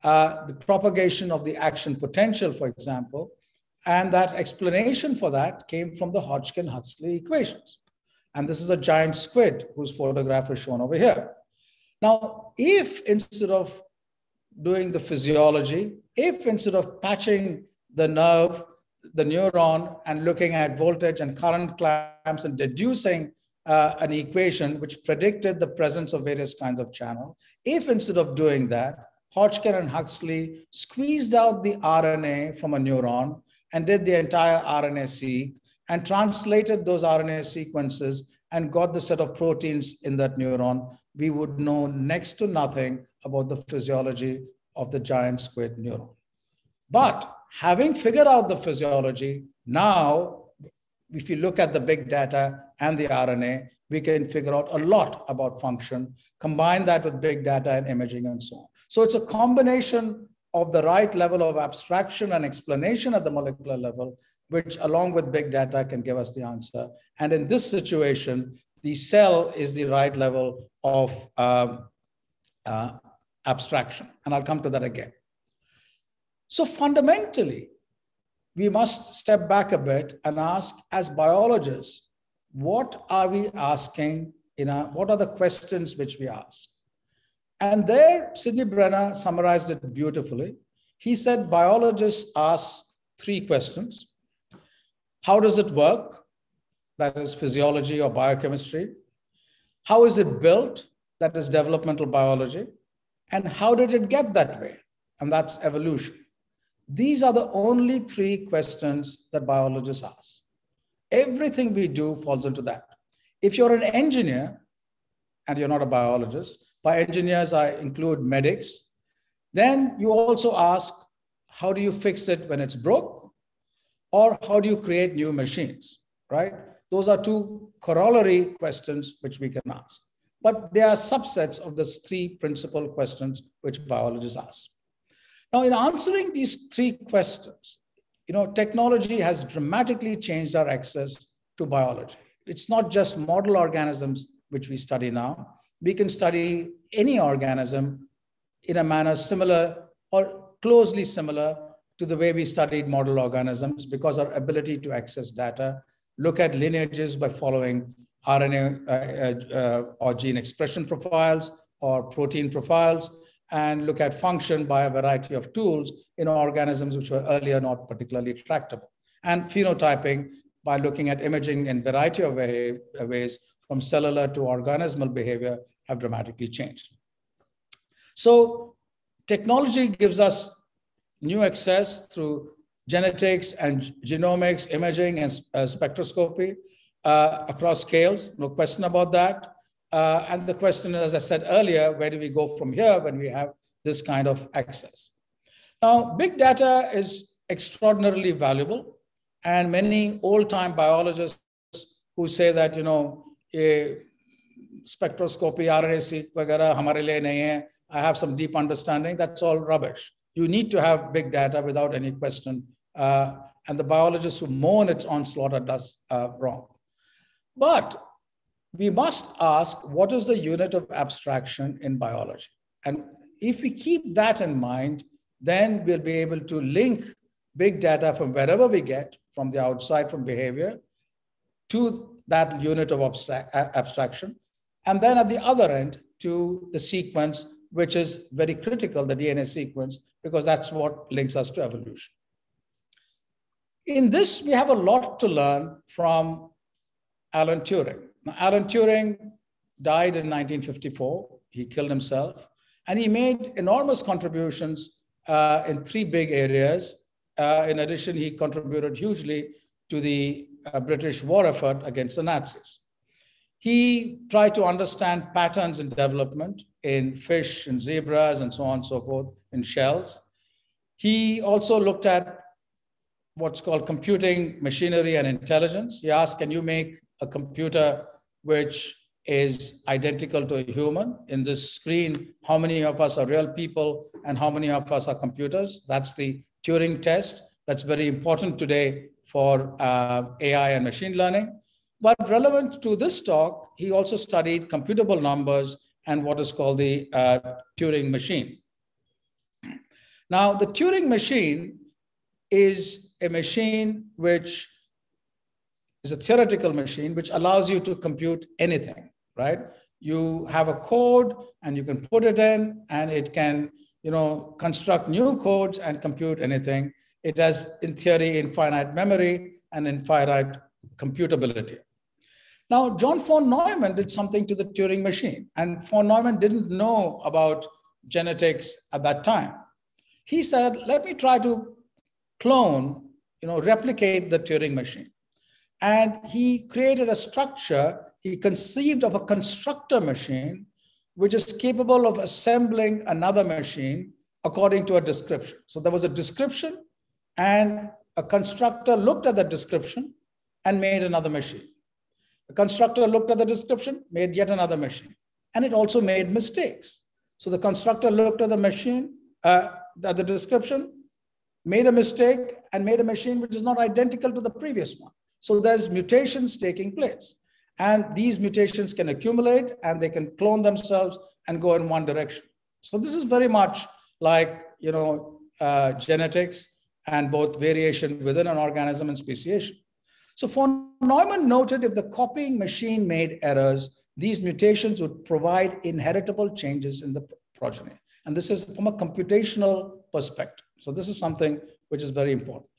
uh, the propagation of the action potential, for example, and that explanation for that came from the Hodgkin-Huxley equations. And this is a giant squid whose photograph is shown over here. Now, if instead of doing the physiology, if instead of patching the nerve, the neuron, and looking at voltage and current clamps and deducing uh, an equation which predicted the presence of various kinds of channel, if instead of doing that, Hodgkin and Huxley squeezed out the RNA from a neuron and did the entire RNA seq and translated those RNA sequences and got the set of proteins in that neuron, we would know next to nothing about the physiology of the giant squid neuron. But having figured out the physiology, now, if you look at the big data and the RNA, we can figure out a lot about function, combine that with big data and imaging and so on. So it's a combination of the right level of abstraction and explanation at the molecular level, which along with big data can give us the answer. And in this situation, the cell is the right level of um, uh, abstraction. And I'll come to that again. So fundamentally, we must step back a bit and ask as biologists, what are we asking in our, what are the questions which we ask? And there, Sidney Brenner summarized it beautifully. He said biologists ask three questions. How does it work? That is physiology or biochemistry. How is it built? That is developmental biology. And how did it get that way? And that's evolution. These are the only three questions that biologists ask. Everything we do falls into that. If you're an engineer and you're not a biologist, by engineers, I include medics. Then you also ask, how do you fix it when it's broke? Or how do you create new machines, right? Those are two corollary questions which we can ask. But they are subsets of the three principal questions which biologists ask. Now, in answering these three questions, you know, technology has dramatically changed our access to biology. It's not just model organisms which we study now, we can study any organism in a manner similar or closely similar to the way we studied model organisms because our ability to access data, look at lineages by following RNA uh, uh, uh, or gene expression profiles or protein profiles, and look at function by a variety of tools in organisms which were earlier not particularly tractable. And phenotyping by looking at imaging in variety of way, ways from cellular to organismal behavior have dramatically changed. So technology gives us new access through genetics and genomics, imaging and uh, spectroscopy uh, across scales, no question about that. Uh, and the question, as I said earlier, where do we go from here when we have this kind of access? Now, big data is extraordinarily valuable. And many old time biologists who say that, you know, a spectroscopy, RNA-seq, I have some deep understanding, that's all rubbish. You need to have big data without any question. Uh, and the biologists who mourn its onslaught are thus uh, wrong. But we must ask what is the unit of abstraction in biology? And if we keep that in mind, then we'll be able to link big data from wherever we get, from the outside, from behavior, to that unit of abstract, abstraction. And then at the other end, to the sequence, which is very critical, the DNA sequence, because that's what links us to evolution. In this, we have a lot to learn from Alan Turing. Now, Alan Turing died in 1954. He killed himself. And he made enormous contributions uh, in three big areas. Uh, in addition, he contributed hugely to the uh, British war effort against the Nazis. He tried to understand patterns in development in fish and zebras and so on and so forth in shells. He also looked at what's called computing machinery and intelligence. He asked, can you make a computer which is identical to a human. In this screen, how many of us are real people and how many of us are computers? That's the Turing test. That's very important today for uh, AI and machine learning. But relevant to this talk, he also studied computable numbers and what is called the uh, Turing machine. Now, the Turing machine is a machine which is a theoretical machine which allows you to compute anything, right? You have a code and you can put it in and it can, you know, construct new codes and compute anything. It has, in theory, infinite memory and infinite computability. Now, John von Neumann did something to the Turing machine, and von Neumann didn't know about genetics at that time. He said, let me try to clone, you know, replicate the Turing machine. And he created a structure, he conceived of a constructor machine, which is capable of assembling another machine according to a description. So there was a description, and a constructor looked at the description and made another machine. The constructor looked at the description, made yet another machine, and it also made mistakes. So the constructor looked at the machine, uh, at the description, made a mistake, and made a machine which is not identical to the previous one. So there's mutations taking place. And these mutations can accumulate and they can clone themselves and go in one direction. So this is very much like, you know, uh, genetics and both variation within an organism and speciation. So von Neumann noted if the copying machine made errors, these mutations would provide inheritable changes in the progeny. And this is from a computational perspective. So this is something which is very important.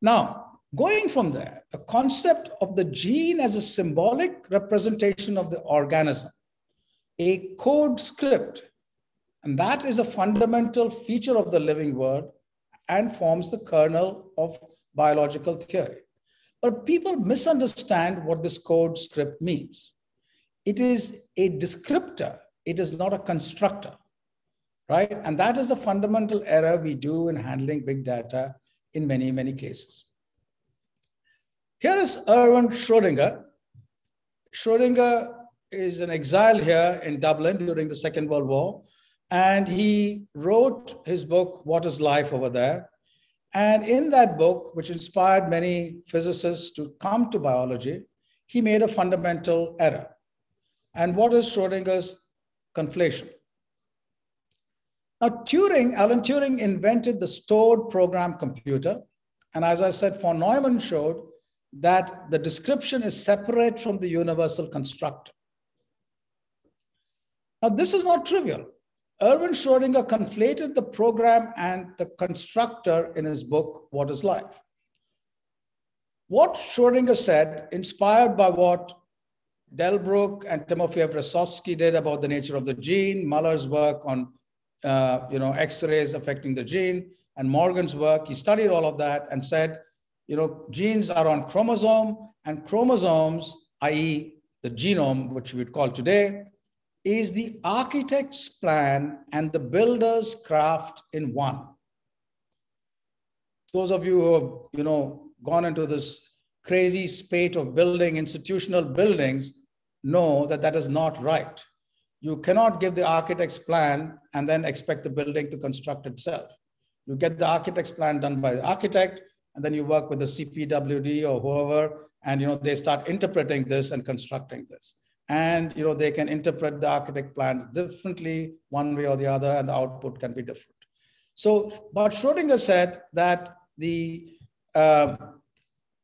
Now, Going from there, the concept of the gene as a symbolic representation of the organism, a code script, and that is a fundamental feature of the living world and forms the kernel of biological theory. But people misunderstand what this code script means. It is a descriptor, it is not a constructor, right? And that is a fundamental error we do in handling big data in many, many cases. Here is Erwin Schrödinger. Schrödinger is an exile here in Dublin during the Second World War. And he wrote his book, What is Life over there? And in that book, which inspired many physicists to come to biology, he made a fundamental error. And what is Schrödinger's conflation? Now, Turing, Alan Turing invented the stored program computer. And as I said, von Neumann showed that the description is separate from the universal constructor. Now, this is not trivial. Erwin Schrödinger conflated the program and the constructor in his book, What is Life? What Schrödinger said, inspired by what Delbruck and Timofeyev Ressovsky did about the nature of the gene, Muller's work on uh, you know, X-rays affecting the gene, and Morgan's work, he studied all of that and said, you know, genes are on chromosome, and chromosomes, i.e., the genome, which we would call today, is the architect's plan and the builder's craft in one. Those of you who have, you know, gone into this crazy spate of building institutional buildings know that that is not right. You cannot give the architect's plan and then expect the building to construct itself. You get the architect's plan done by the architect, and then you work with the CPWD or whoever, and you know they start interpreting this and constructing this. And you know they can interpret the architect plan differently, one way or the other, and the output can be different. So, but Schrodinger said that the uh,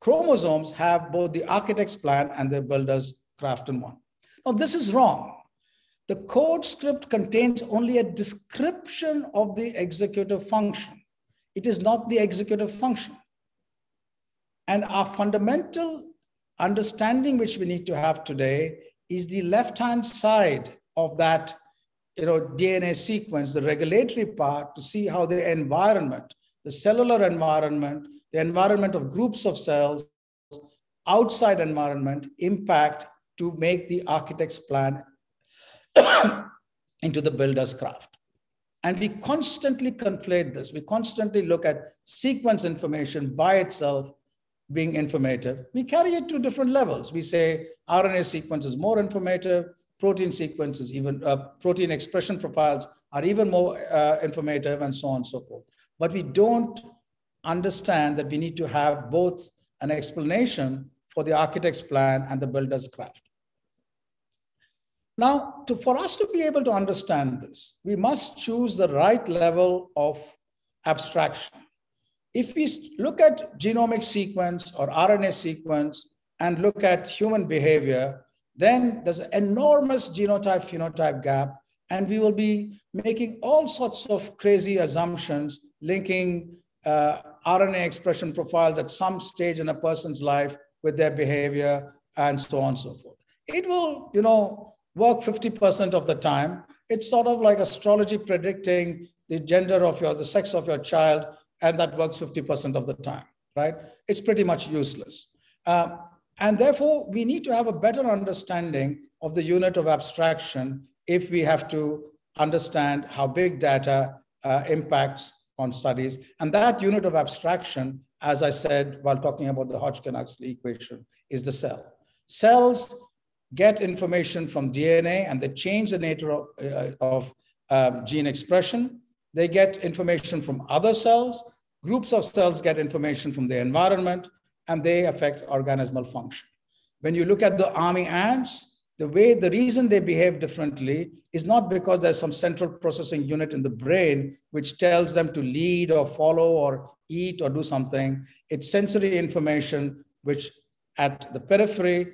chromosomes have both the architect's plan and the builder's craft in one. Now, this is wrong. The code script contains only a description of the executive function. It is not the executive function. And our fundamental understanding, which we need to have today, is the left-hand side of that you know, DNA sequence, the regulatory part, to see how the environment, the cellular environment, the environment of groups of cells, outside environment impact to make the architect's plan into the builder's craft. And we constantly conflate this. We constantly look at sequence information by itself being informative. We carry it to different levels. We say RNA sequence is more informative, protein sequences, even uh, protein expression profiles are even more uh, informative, and so on and so forth. But we don't understand that we need to have both an explanation for the architect's plan and the builder's craft. Now, to, for us to be able to understand this, we must choose the right level of abstraction. If we look at genomic sequence or RNA sequence and look at human behavior, then there's an enormous genotype phenotype gap, and we will be making all sorts of crazy assumptions linking uh, RNA expression profiles at some stage in a person's life with their behavior and so on and so forth. It will, you know, work 50% of the time. It's sort of like astrology predicting the gender of your, the sex of your child, and that works 50% of the time, right? It's pretty much useless. Uh, and therefore, we need to have a better understanding of the unit of abstraction if we have to understand how big data uh, impacts on studies. And that unit of abstraction, as I said while talking about the Hodgkin-Huxley equation, is the cell. Cells get information from DNA and they change the nature of, uh, of um, gene expression. They get information from other cells. Groups of cells get information from the environment and they affect organismal function. When you look at the army ants, the way the reason they behave differently is not because there's some central processing unit in the brain which tells them to lead or follow or eat or do something. It's sensory information which at the periphery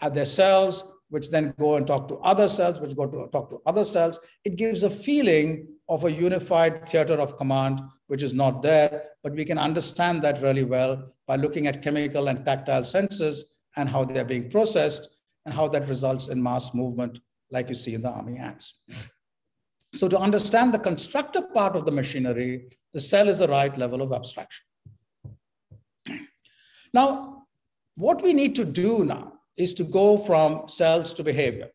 at their cells, which then go and talk to other cells, which go to talk to other cells. It gives a feeling of a unified theater of command, which is not there, but we can understand that really well by looking at chemical and tactile senses and how they're being processed and how that results in mass movement, like you see in the army ants. So to understand the constructive part of the machinery, the cell is the right level of abstraction. Now, what we need to do now is to go from cells to behavior.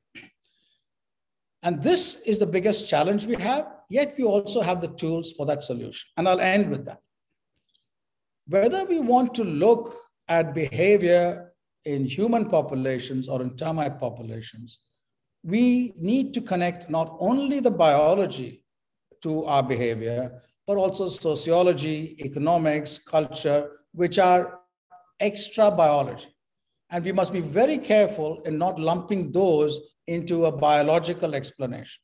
And this is the biggest challenge we have, yet we also have the tools for that solution. And I'll end with that. Whether we want to look at behavior in human populations or in termite populations, we need to connect not only the biology to our behavior, but also sociology, economics, culture, which are extra biology. And we must be very careful in not lumping those into a biological explanation.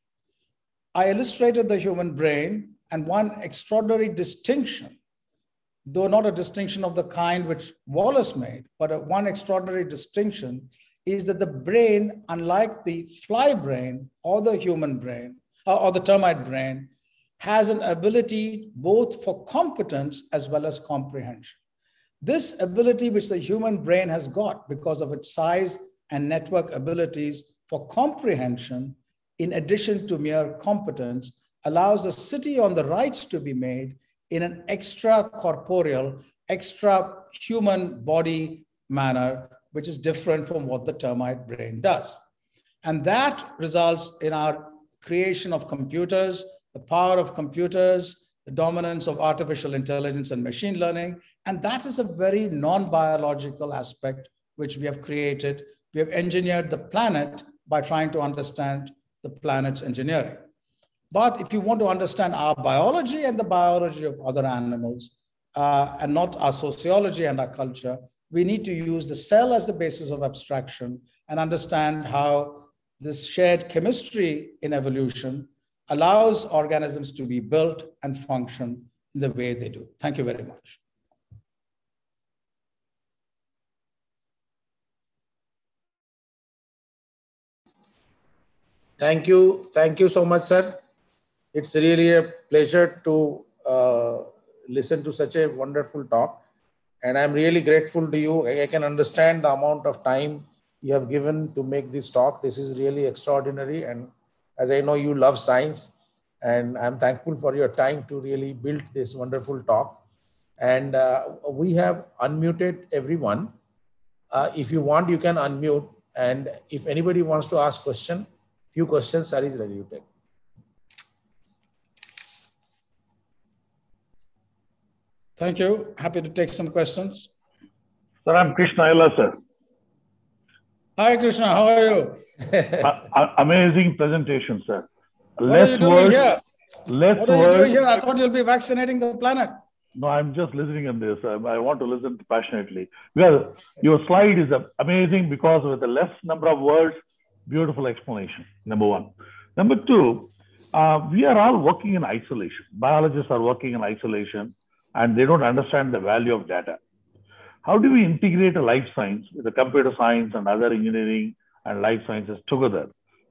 I illustrated the human brain and one extraordinary distinction, though not a distinction of the kind which Wallace made, but a, one extraordinary distinction is that the brain, unlike the fly brain or the human brain uh, or the termite brain, has an ability both for competence as well as comprehension. This ability, which the human brain has got because of its size and network abilities for comprehension, in addition to mere competence, allows the city on the right to be made in an extra corporeal, extra human body manner, which is different from what the termite brain does. And that results in our creation of computers, the power of computers, the dominance of artificial intelligence and machine learning. And that is a very non biological aspect which we have created. We have engineered the planet by trying to understand the planet's engineering. But if you want to understand our biology and the biology of other animals, uh, and not our sociology and our culture, we need to use the cell as the basis of abstraction and understand how this shared chemistry in evolution allows organisms to be built and function in the way they do. Thank you very much. Thank you. Thank you so much, sir. It's really a pleasure to uh, listen to such a wonderful talk. And I'm really grateful to you. I can understand the amount of time you have given to make this talk. This is really extraordinary. And as I know, you love science. And I'm thankful for your time to really build this wonderful talk. And uh, we have unmuted everyone. Uh, if you want, you can unmute. And if anybody wants to ask question, few questions, sir is ready to take. Thank you. Happy to take some questions. Sir, I'm Krishna Ella, sir. Hi, Krishna. How are you? amazing presentation, sir. What less are you doing words, here? Less what are words. you doing here? I thought you'll be vaccinating the planet. No, I'm just listening on this. I, I want to listen passionately. Well, your slide is amazing because with the less number of words, Beautiful explanation, number one. Number two, uh, we are all working in isolation. Biologists are working in isolation and they don't understand the value of data. How do we integrate a life science with the computer science and other engineering and life sciences together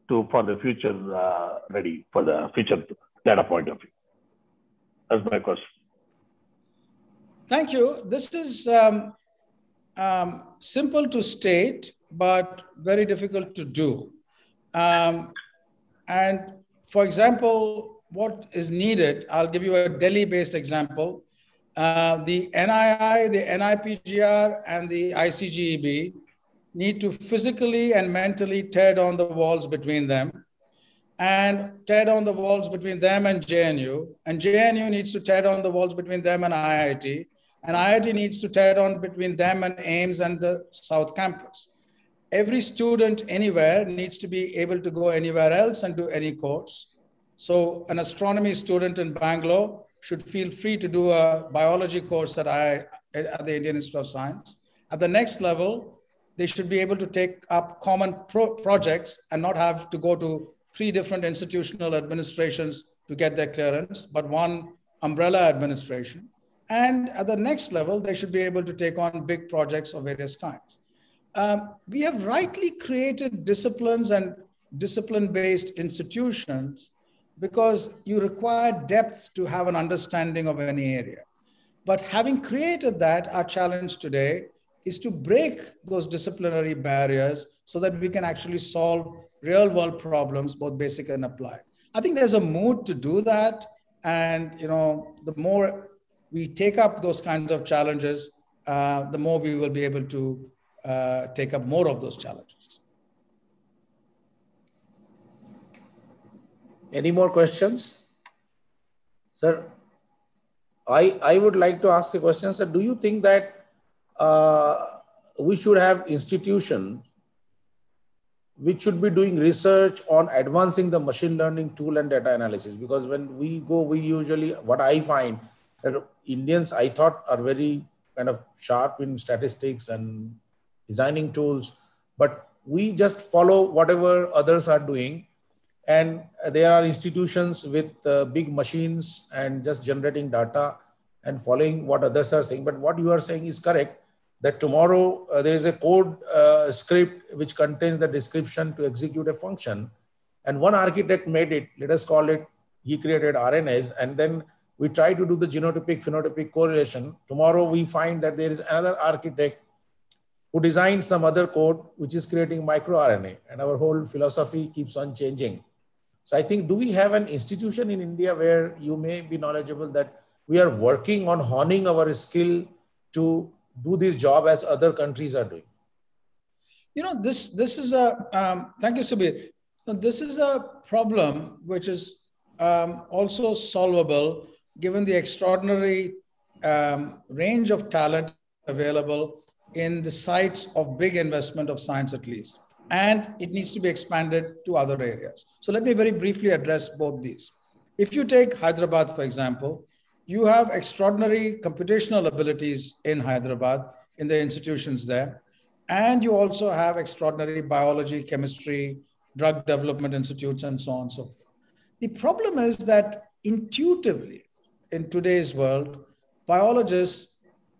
to for the future uh, ready for the future data point of view? That's my question. Thank you. This is um, um, simple to state, but very difficult to do. Um, and for example, what is needed, I'll give you a Delhi based example. Uh, the NII, the NIPGR, and the ICGEB need to physically and mentally tear down the walls between them and tear down the walls between them and JNU. And JNU needs to tear down the walls between them and IIT. And IIT needs to tear down between them and AIIMS and the South Campus every student anywhere needs to be able to go anywhere else and do any course. So an astronomy student in Bangalore should feel free to do a biology course at, I, at the Indian Institute of Science. At the next level, they should be able to take up common pro projects and not have to go to three different institutional administrations to get their clearance, but one umbrella administration. And at the next level, they should be able to take on big projects of various kinds um, we have rightly created disciplines and discipline based institutions because you require depth to have an understanding of any area. But having created that, our challenge today is to break those disciplinary barriers so that we can actually solve real world problems, both basic and applied. I think there's a mood to do that. And you know, the more we take up those kinds of challenges, uh, the more we will be able to uh, take up more of those challenges. Any more questions? Sir, I, I would like to ask a question, sir. Do you think that uh, we should have institutions which should be doing research on advancing the machine learning tool and data analysis? Because when we go, we usually, what I find that Indians, I thought, are very kind of sharp in statistics and designing tools, but we just follow whatever others are doing. and there are institutions with uh, big machines and just generating data and following what others are saying. But what you are saying is correct that tomorrow uh, there is a code uh, script which contains the description to execute a function. And one architect made it, let us call it, he created RNAs, and then we try to do the genotypic phenotypic correlation. Tomorrow we find that there is another architect who designed some other code which is creating microRNA, and our whole philosophy keeps on changing. So I think, do we have an institution in India where you may be knowledgeable that we are working on honing our skill to do this job as other countries are doing? You know, this this is a um, thank you, Subir. This is a problem which is um, also solvable given the extraordinary um, range of talent available in the sites of big investment of science at least and it needs to be expanded to other areas. So let me very briefly address both these. If you take Hyderabad, for example, you have extraordinary computational abilities in Hyderabad, in the institutions there, and you also have extraordinary biology, chemistry, drug development institutes, and so on and so forth. The problem is that intuitively, in today's world, biologists,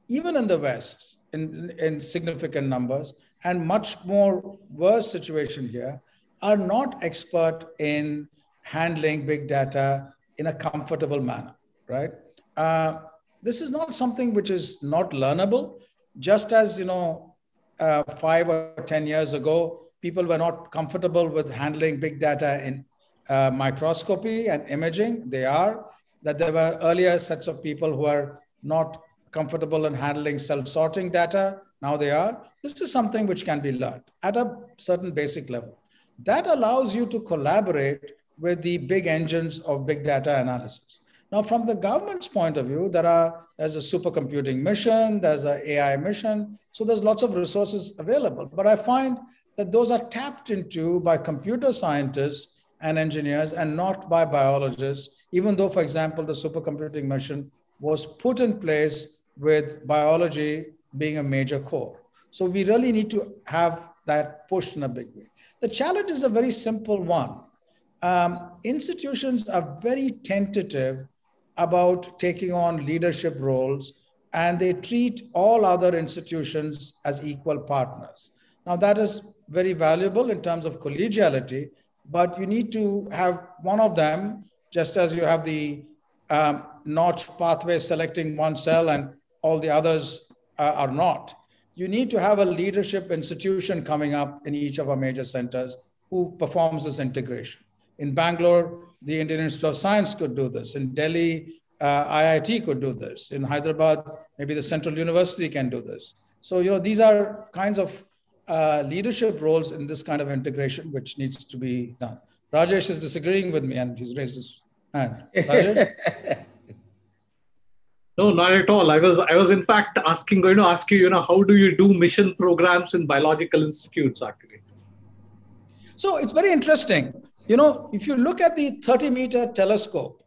even in the West, in, in significant numbers, and much more worse situation here, are not expert in handling big data in a comfortable manner, right? Uh, this is not something which is not learnable. Just as you know, uh, five or ten years ago, people were not comfortable with handling big data in uh, microscopy and imaging. They are. That there were earlier sets of people who are not comfortable in handling cell-sorting data. Now they are. This is something which can be learned at a certain basic level. That allows you to collaborate with the big engines of big data analysis. Now, from the government's point of view, there are there's a supercomputing mission, there's an AI mission, so there's lots of resources available. But I find that those are tapped into by computer scientists and engineers and not by biologists, even though, for example, the supercomputing mission was put in place with biology being a major core. So we really need to have that push in a big way. The challenge is a very simple one. Um, institutions are very tentative about taking on leadership roles and they treat all other institutions as equal partners. Now, that is very valuable in terms of collegiality, but you need to have one of them, just as you have the um, notch pathway selecting one cell and all the others uh, are not. You need to have a leadership institution coming up in each of our major centers who performs this integration. In Bangalore, the Indian Institute of Science could do this. In Delhi, uh, IIT could do this. In Hyderabad, maybe the Central University can do this. So, you know, these are kinds of uh, leadership roles in this kind of integration, which needs to be done. Rajesh is disagreeing with me and he's raised his hand. Rajesh? No, not at all. I was I was in fact asking going to ask you, you know, how do you do mission programs in biological institutes actually? So it's very interesting. You know, if you look at the 30 meter telescope,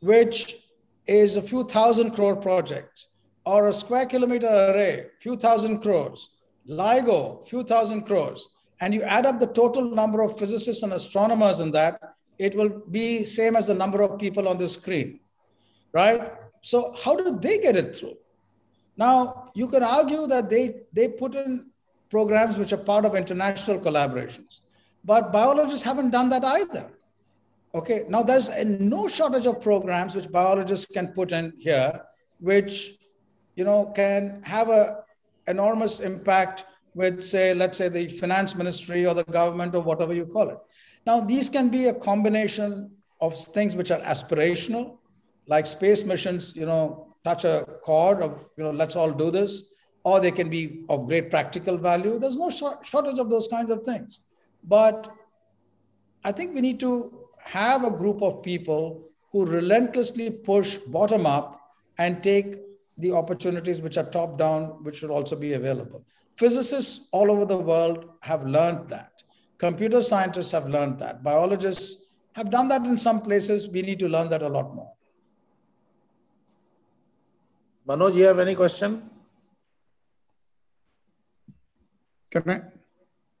which is a few thousand crore project, or a square kilometer array, few thousand crores, LIGO, few thousand crores, and you add up the total number of physicists and astronomers in that, it will be same as the number of people on the screen, right? So how do they get it through? Now, you can argue that they, they put in programs which are part of international collaborations, but biologists haven't done that either. Okay, now there's a, no shortage of programs which biologists can put in here, which you know can have a enormous impact with, say, let's say the finance ministry or the government or whatever you call it. Now, these can be a combination of things which are aspirational, like space missions, you know, touch a chord of, you know, let's all do this, or they can be of great practical value. There's no shortage of those kinds of things. But I think we need to have a group of people who relentlessly push bottom up and take the opportunities which are top down, which should also be available. Physicists all over the world have learned that. Computer scientists have learned that. Biologists have done that in some places. We need to learn that a lot more. Manoj, you have any question? Can I,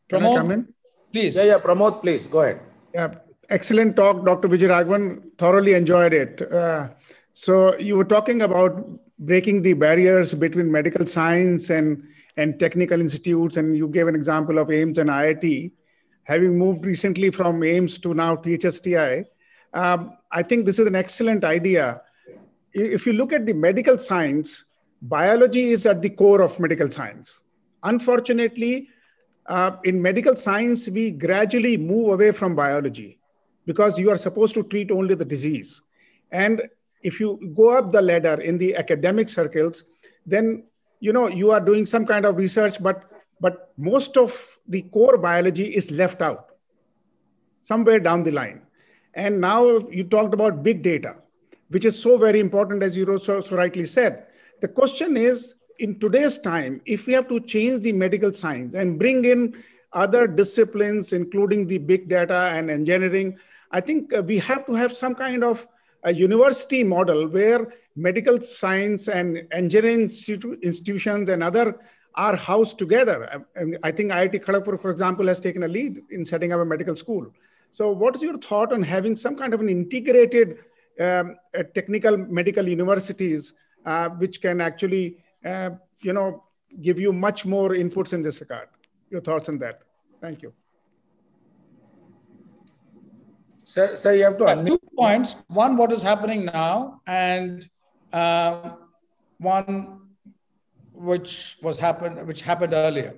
can I come in? Please. Yeah, yeah, Pramod, please, go ahead. Yeah, excellent talk, Dr. Vijay Raghavan. Thoroughly enjoyed it. Uh, so you were talking about breaking the barriers between medical science and, and technical institutes, and you gave an example of AIIMS and IIT. Having moved recently from AIIMS to now THSTI, um, I think this is an excellent idea. If you look at the medical science, biology is at the core of medical science. Unfortunately, uh, in medical science, we gradually move away from biology because you are supposed to treat only the disease. And if you go up the ladder in the academic circles, then you know you are doing some kind of research, but but most of the core biology is left out somewhere down the line. And now you talked about big data, which is so very important, as you so, so rightly said. The question is, in today's time, if we have to change the medical science and bring in other disciplines, including the big data and engineering, I think uh, we have to have some kind of a university model where medical science and engineering institu institutions and other are housed together. And I think IIT Kharagpur, for example, has taken a lead in setting up a medical school. So, what is your thought on having some kind of an integrated um, technical medical universities, uh, which can actually, uh, you know, give you much more inputs in this regard? Your thoughts on that? Thank you. Sir, sir, you have to unmute. Two points. One, what is happening now, and uh, one which was happened, which happened earlier.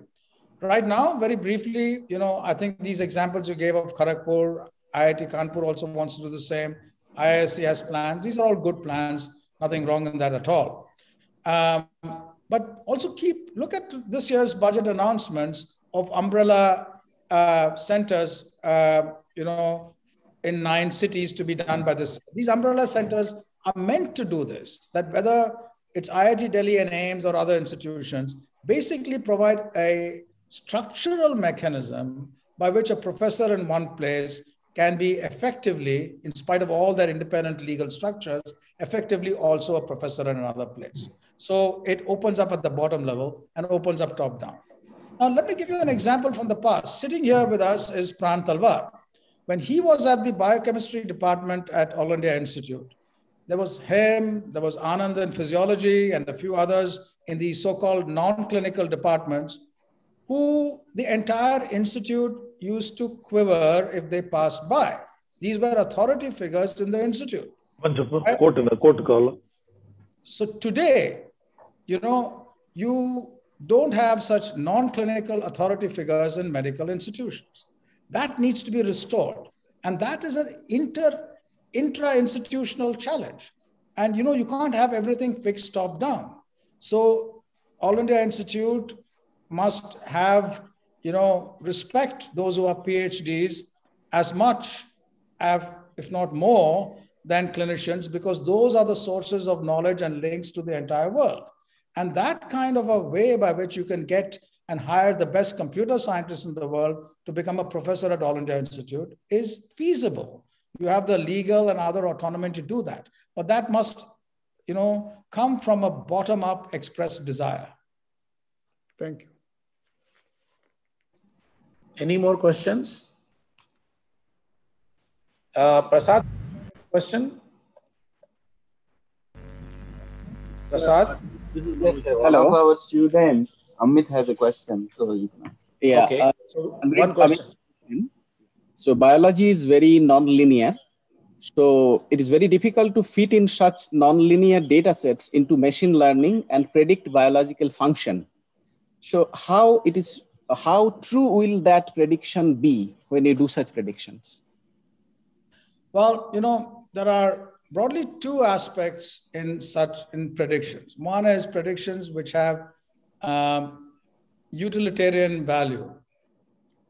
Right now, very briefly, you know, I think these examples you gave of Kharagpur, IIT Kanpur also wants to do the same. IISc has plans. These are all good plans. Nothing wrong in that at all. Um, but also keep look at this year's budget announcements of umbrella uh, centers. Uh, you know, in nine cities to be done by this. These umbrella centers are meant to do this, that whether it's IIT Delhi and AIIMS or other institutions, basically provide a structural mechanism by which a professor in one place can be effectively, in spite of all their independent legal structures, effectively also a professor in another place. So it opens up at the bottom level and opens up top down. Now, let me give you an example from the past. Sitting here with us is Pran Talwar. When he was at the biochemistry department at All India Institute, there was him, there was Anand in physiology, and a few others in the so called non clinical departments who the entire institute used to quiver if they passed by. These were authority figures in the institute. Court in the court call. So today, you know, you don't have such non clinical authority figures in medical institutions. That needs to be restored. And that is an inter intra-institutional challenge. And you know, you can't have everything fixed top down. So All India Institute must have, you know, respect those who are PhDs as much, if not more, than clinicians, because those are the sources of knowledge and links to the entire world. And that kind of a way by which you can get and hire the best computer scientists in the world to become a professor at All India Institute is feasible. You have the legal and other autonomy to do that. But that must, you know, come from a bottom-up expressed desire. Thank you. Any more questions? Uh, Prasad, question? Prasad? Yes, sir. One Hello. of our students Amit has a question, so you can ask. Yeah. Okay. Uh, so one question. So biology is very non-linear. So it is very difficult to fit in such non-linear data sets into machine learning and predict biological function. So how it is, how true will that prediction be when you do such predictions? Well, you know, there are broadly two aspects in such in predictions. One is predictions which have um, utilitarian value.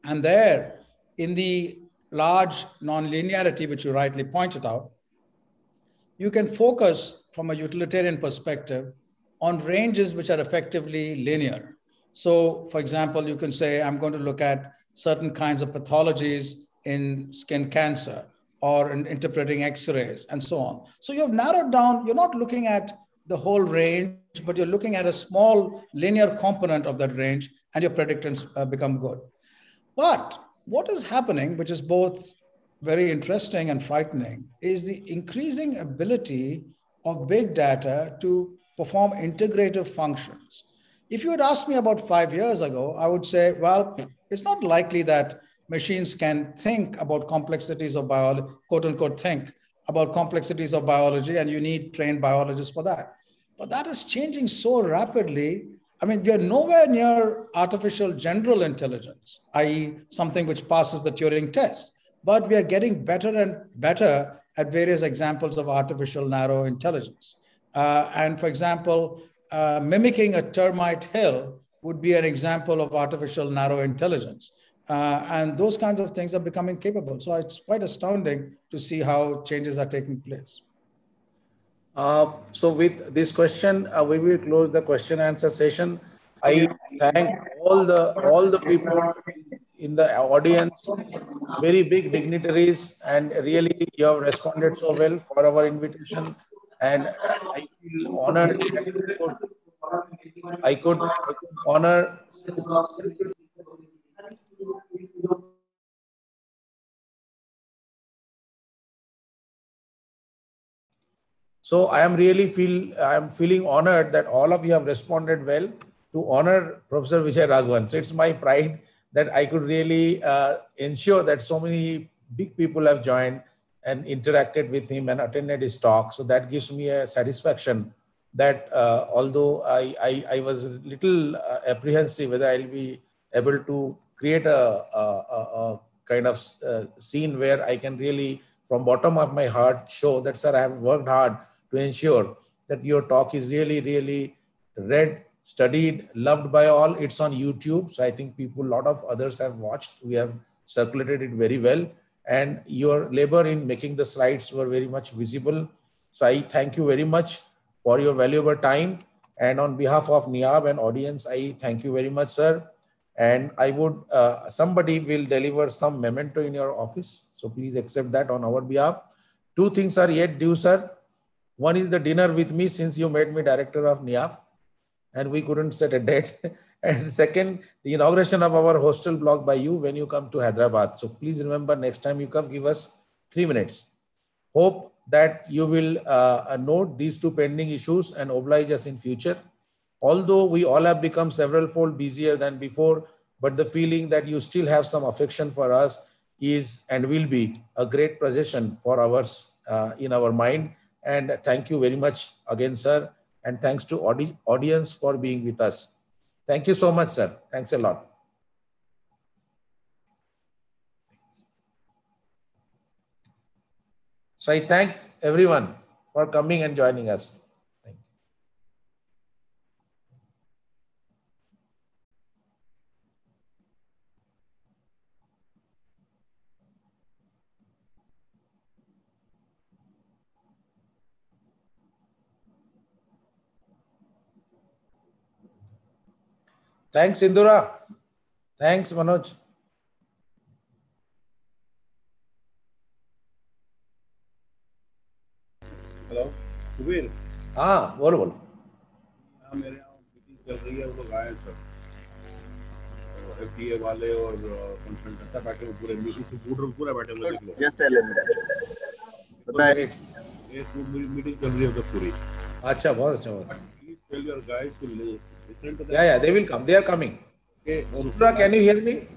And there, in the large nonlinearity, which you rightly pointed out, you can focus from a utilitarian perspective on ranges which are effectively linear. So, for example, you can say, I'm going to look at certain kinds of pathologies in skin cancer or in interpreting x rays and so on. So, you have narrowed down, you're not looking at the whole range, but you're looking at a small linear component of that range and your predictions uh, become good. But what is happening, which is both very interesting and frightening is the increasing ability of big data to perform integrative functions. If you had asked me about five years ago, I would say, well, it's not likely that machines can think about complexities of biology, quote unquote, think about complexities of biology, and you need trained biologists for that. But that is changing so rapidly. I mean, we are nowhere near artificial general intelligence, i.e., something which passes the Turing test. But we are getting better and better at various examples of artificial narrow intelligence. Uh, and for example, uh, mimicking a termite hill would be an example of artificial narrow intelligence. Uh, and those kinds of things are becoming capable. So it's quite astounding to see how changes are taking place. Uh, so with this question, uh, we will close the question answer session. I thank all the all the people in the audience, very big dignitaries, and really you have responded so well for our invitation. And I feel honored. I could, I could honor So I am really feel I am feeling honored that all of you have responded well to honor Professor Vijay Raghavan. So it's my pride that I could really uh, ensure that so many big people have joined and interacted with him and attended his talk. So that gives me a satisfaction that uh, although I, I, I, was a little uh, apprehensive whether I'll be able to create a, a, a kind of uh, scene where I can really, from bottom of my heart, show that, sir, I have worked hard to ensure that your talk is really, really read, studied, loved by all. It's on YouTube. So I think people, a lot of others have watched. We have circulated it very well. And your labor in making the slides were very much visible. So I thank you very much for your valuable time. And on behalf of NIAB and audience, I thank you very much, sir. And I would, uh, somebody will deliver some memento in your office. So please accept that on our behalf. Two things are yet due, sir. One is the dinner with me since you made me director of NIAB and we couldn't set a date. and second, the inauguration of our hostel block by you when you come to Hyderabad. So please remember next time you come, give us three minutes. Hope that you will uh, note these two pending issues and oblige us in future. Although we all have become several fold busier than before, but the feeling that you still have some affection for us is and will be a great possession for ours uh, in our mind and thank you very much again, sir. And thanks to audi audience for being with us. Thank you so much, sir. Thanks a lot. So I thank everyone for coming and joining us. Thanks Indura thanks Manoj hello Kubir हाँ बोलो बोलो मेरे यहाँ meeting चल रही है वो लोग आए सर एफडीए वाले और कंसल्टेंट बैठे हुए पूरे कंप्यूटर पूरे बैठे हुए जस्ट बताए। एक मीटिंग चल रही है उधर पूरी। अच्छा बहुत अच्छा बहुत guide to Yeah, yeah, they will come. They are coming. Okay. Indura, can you hear me?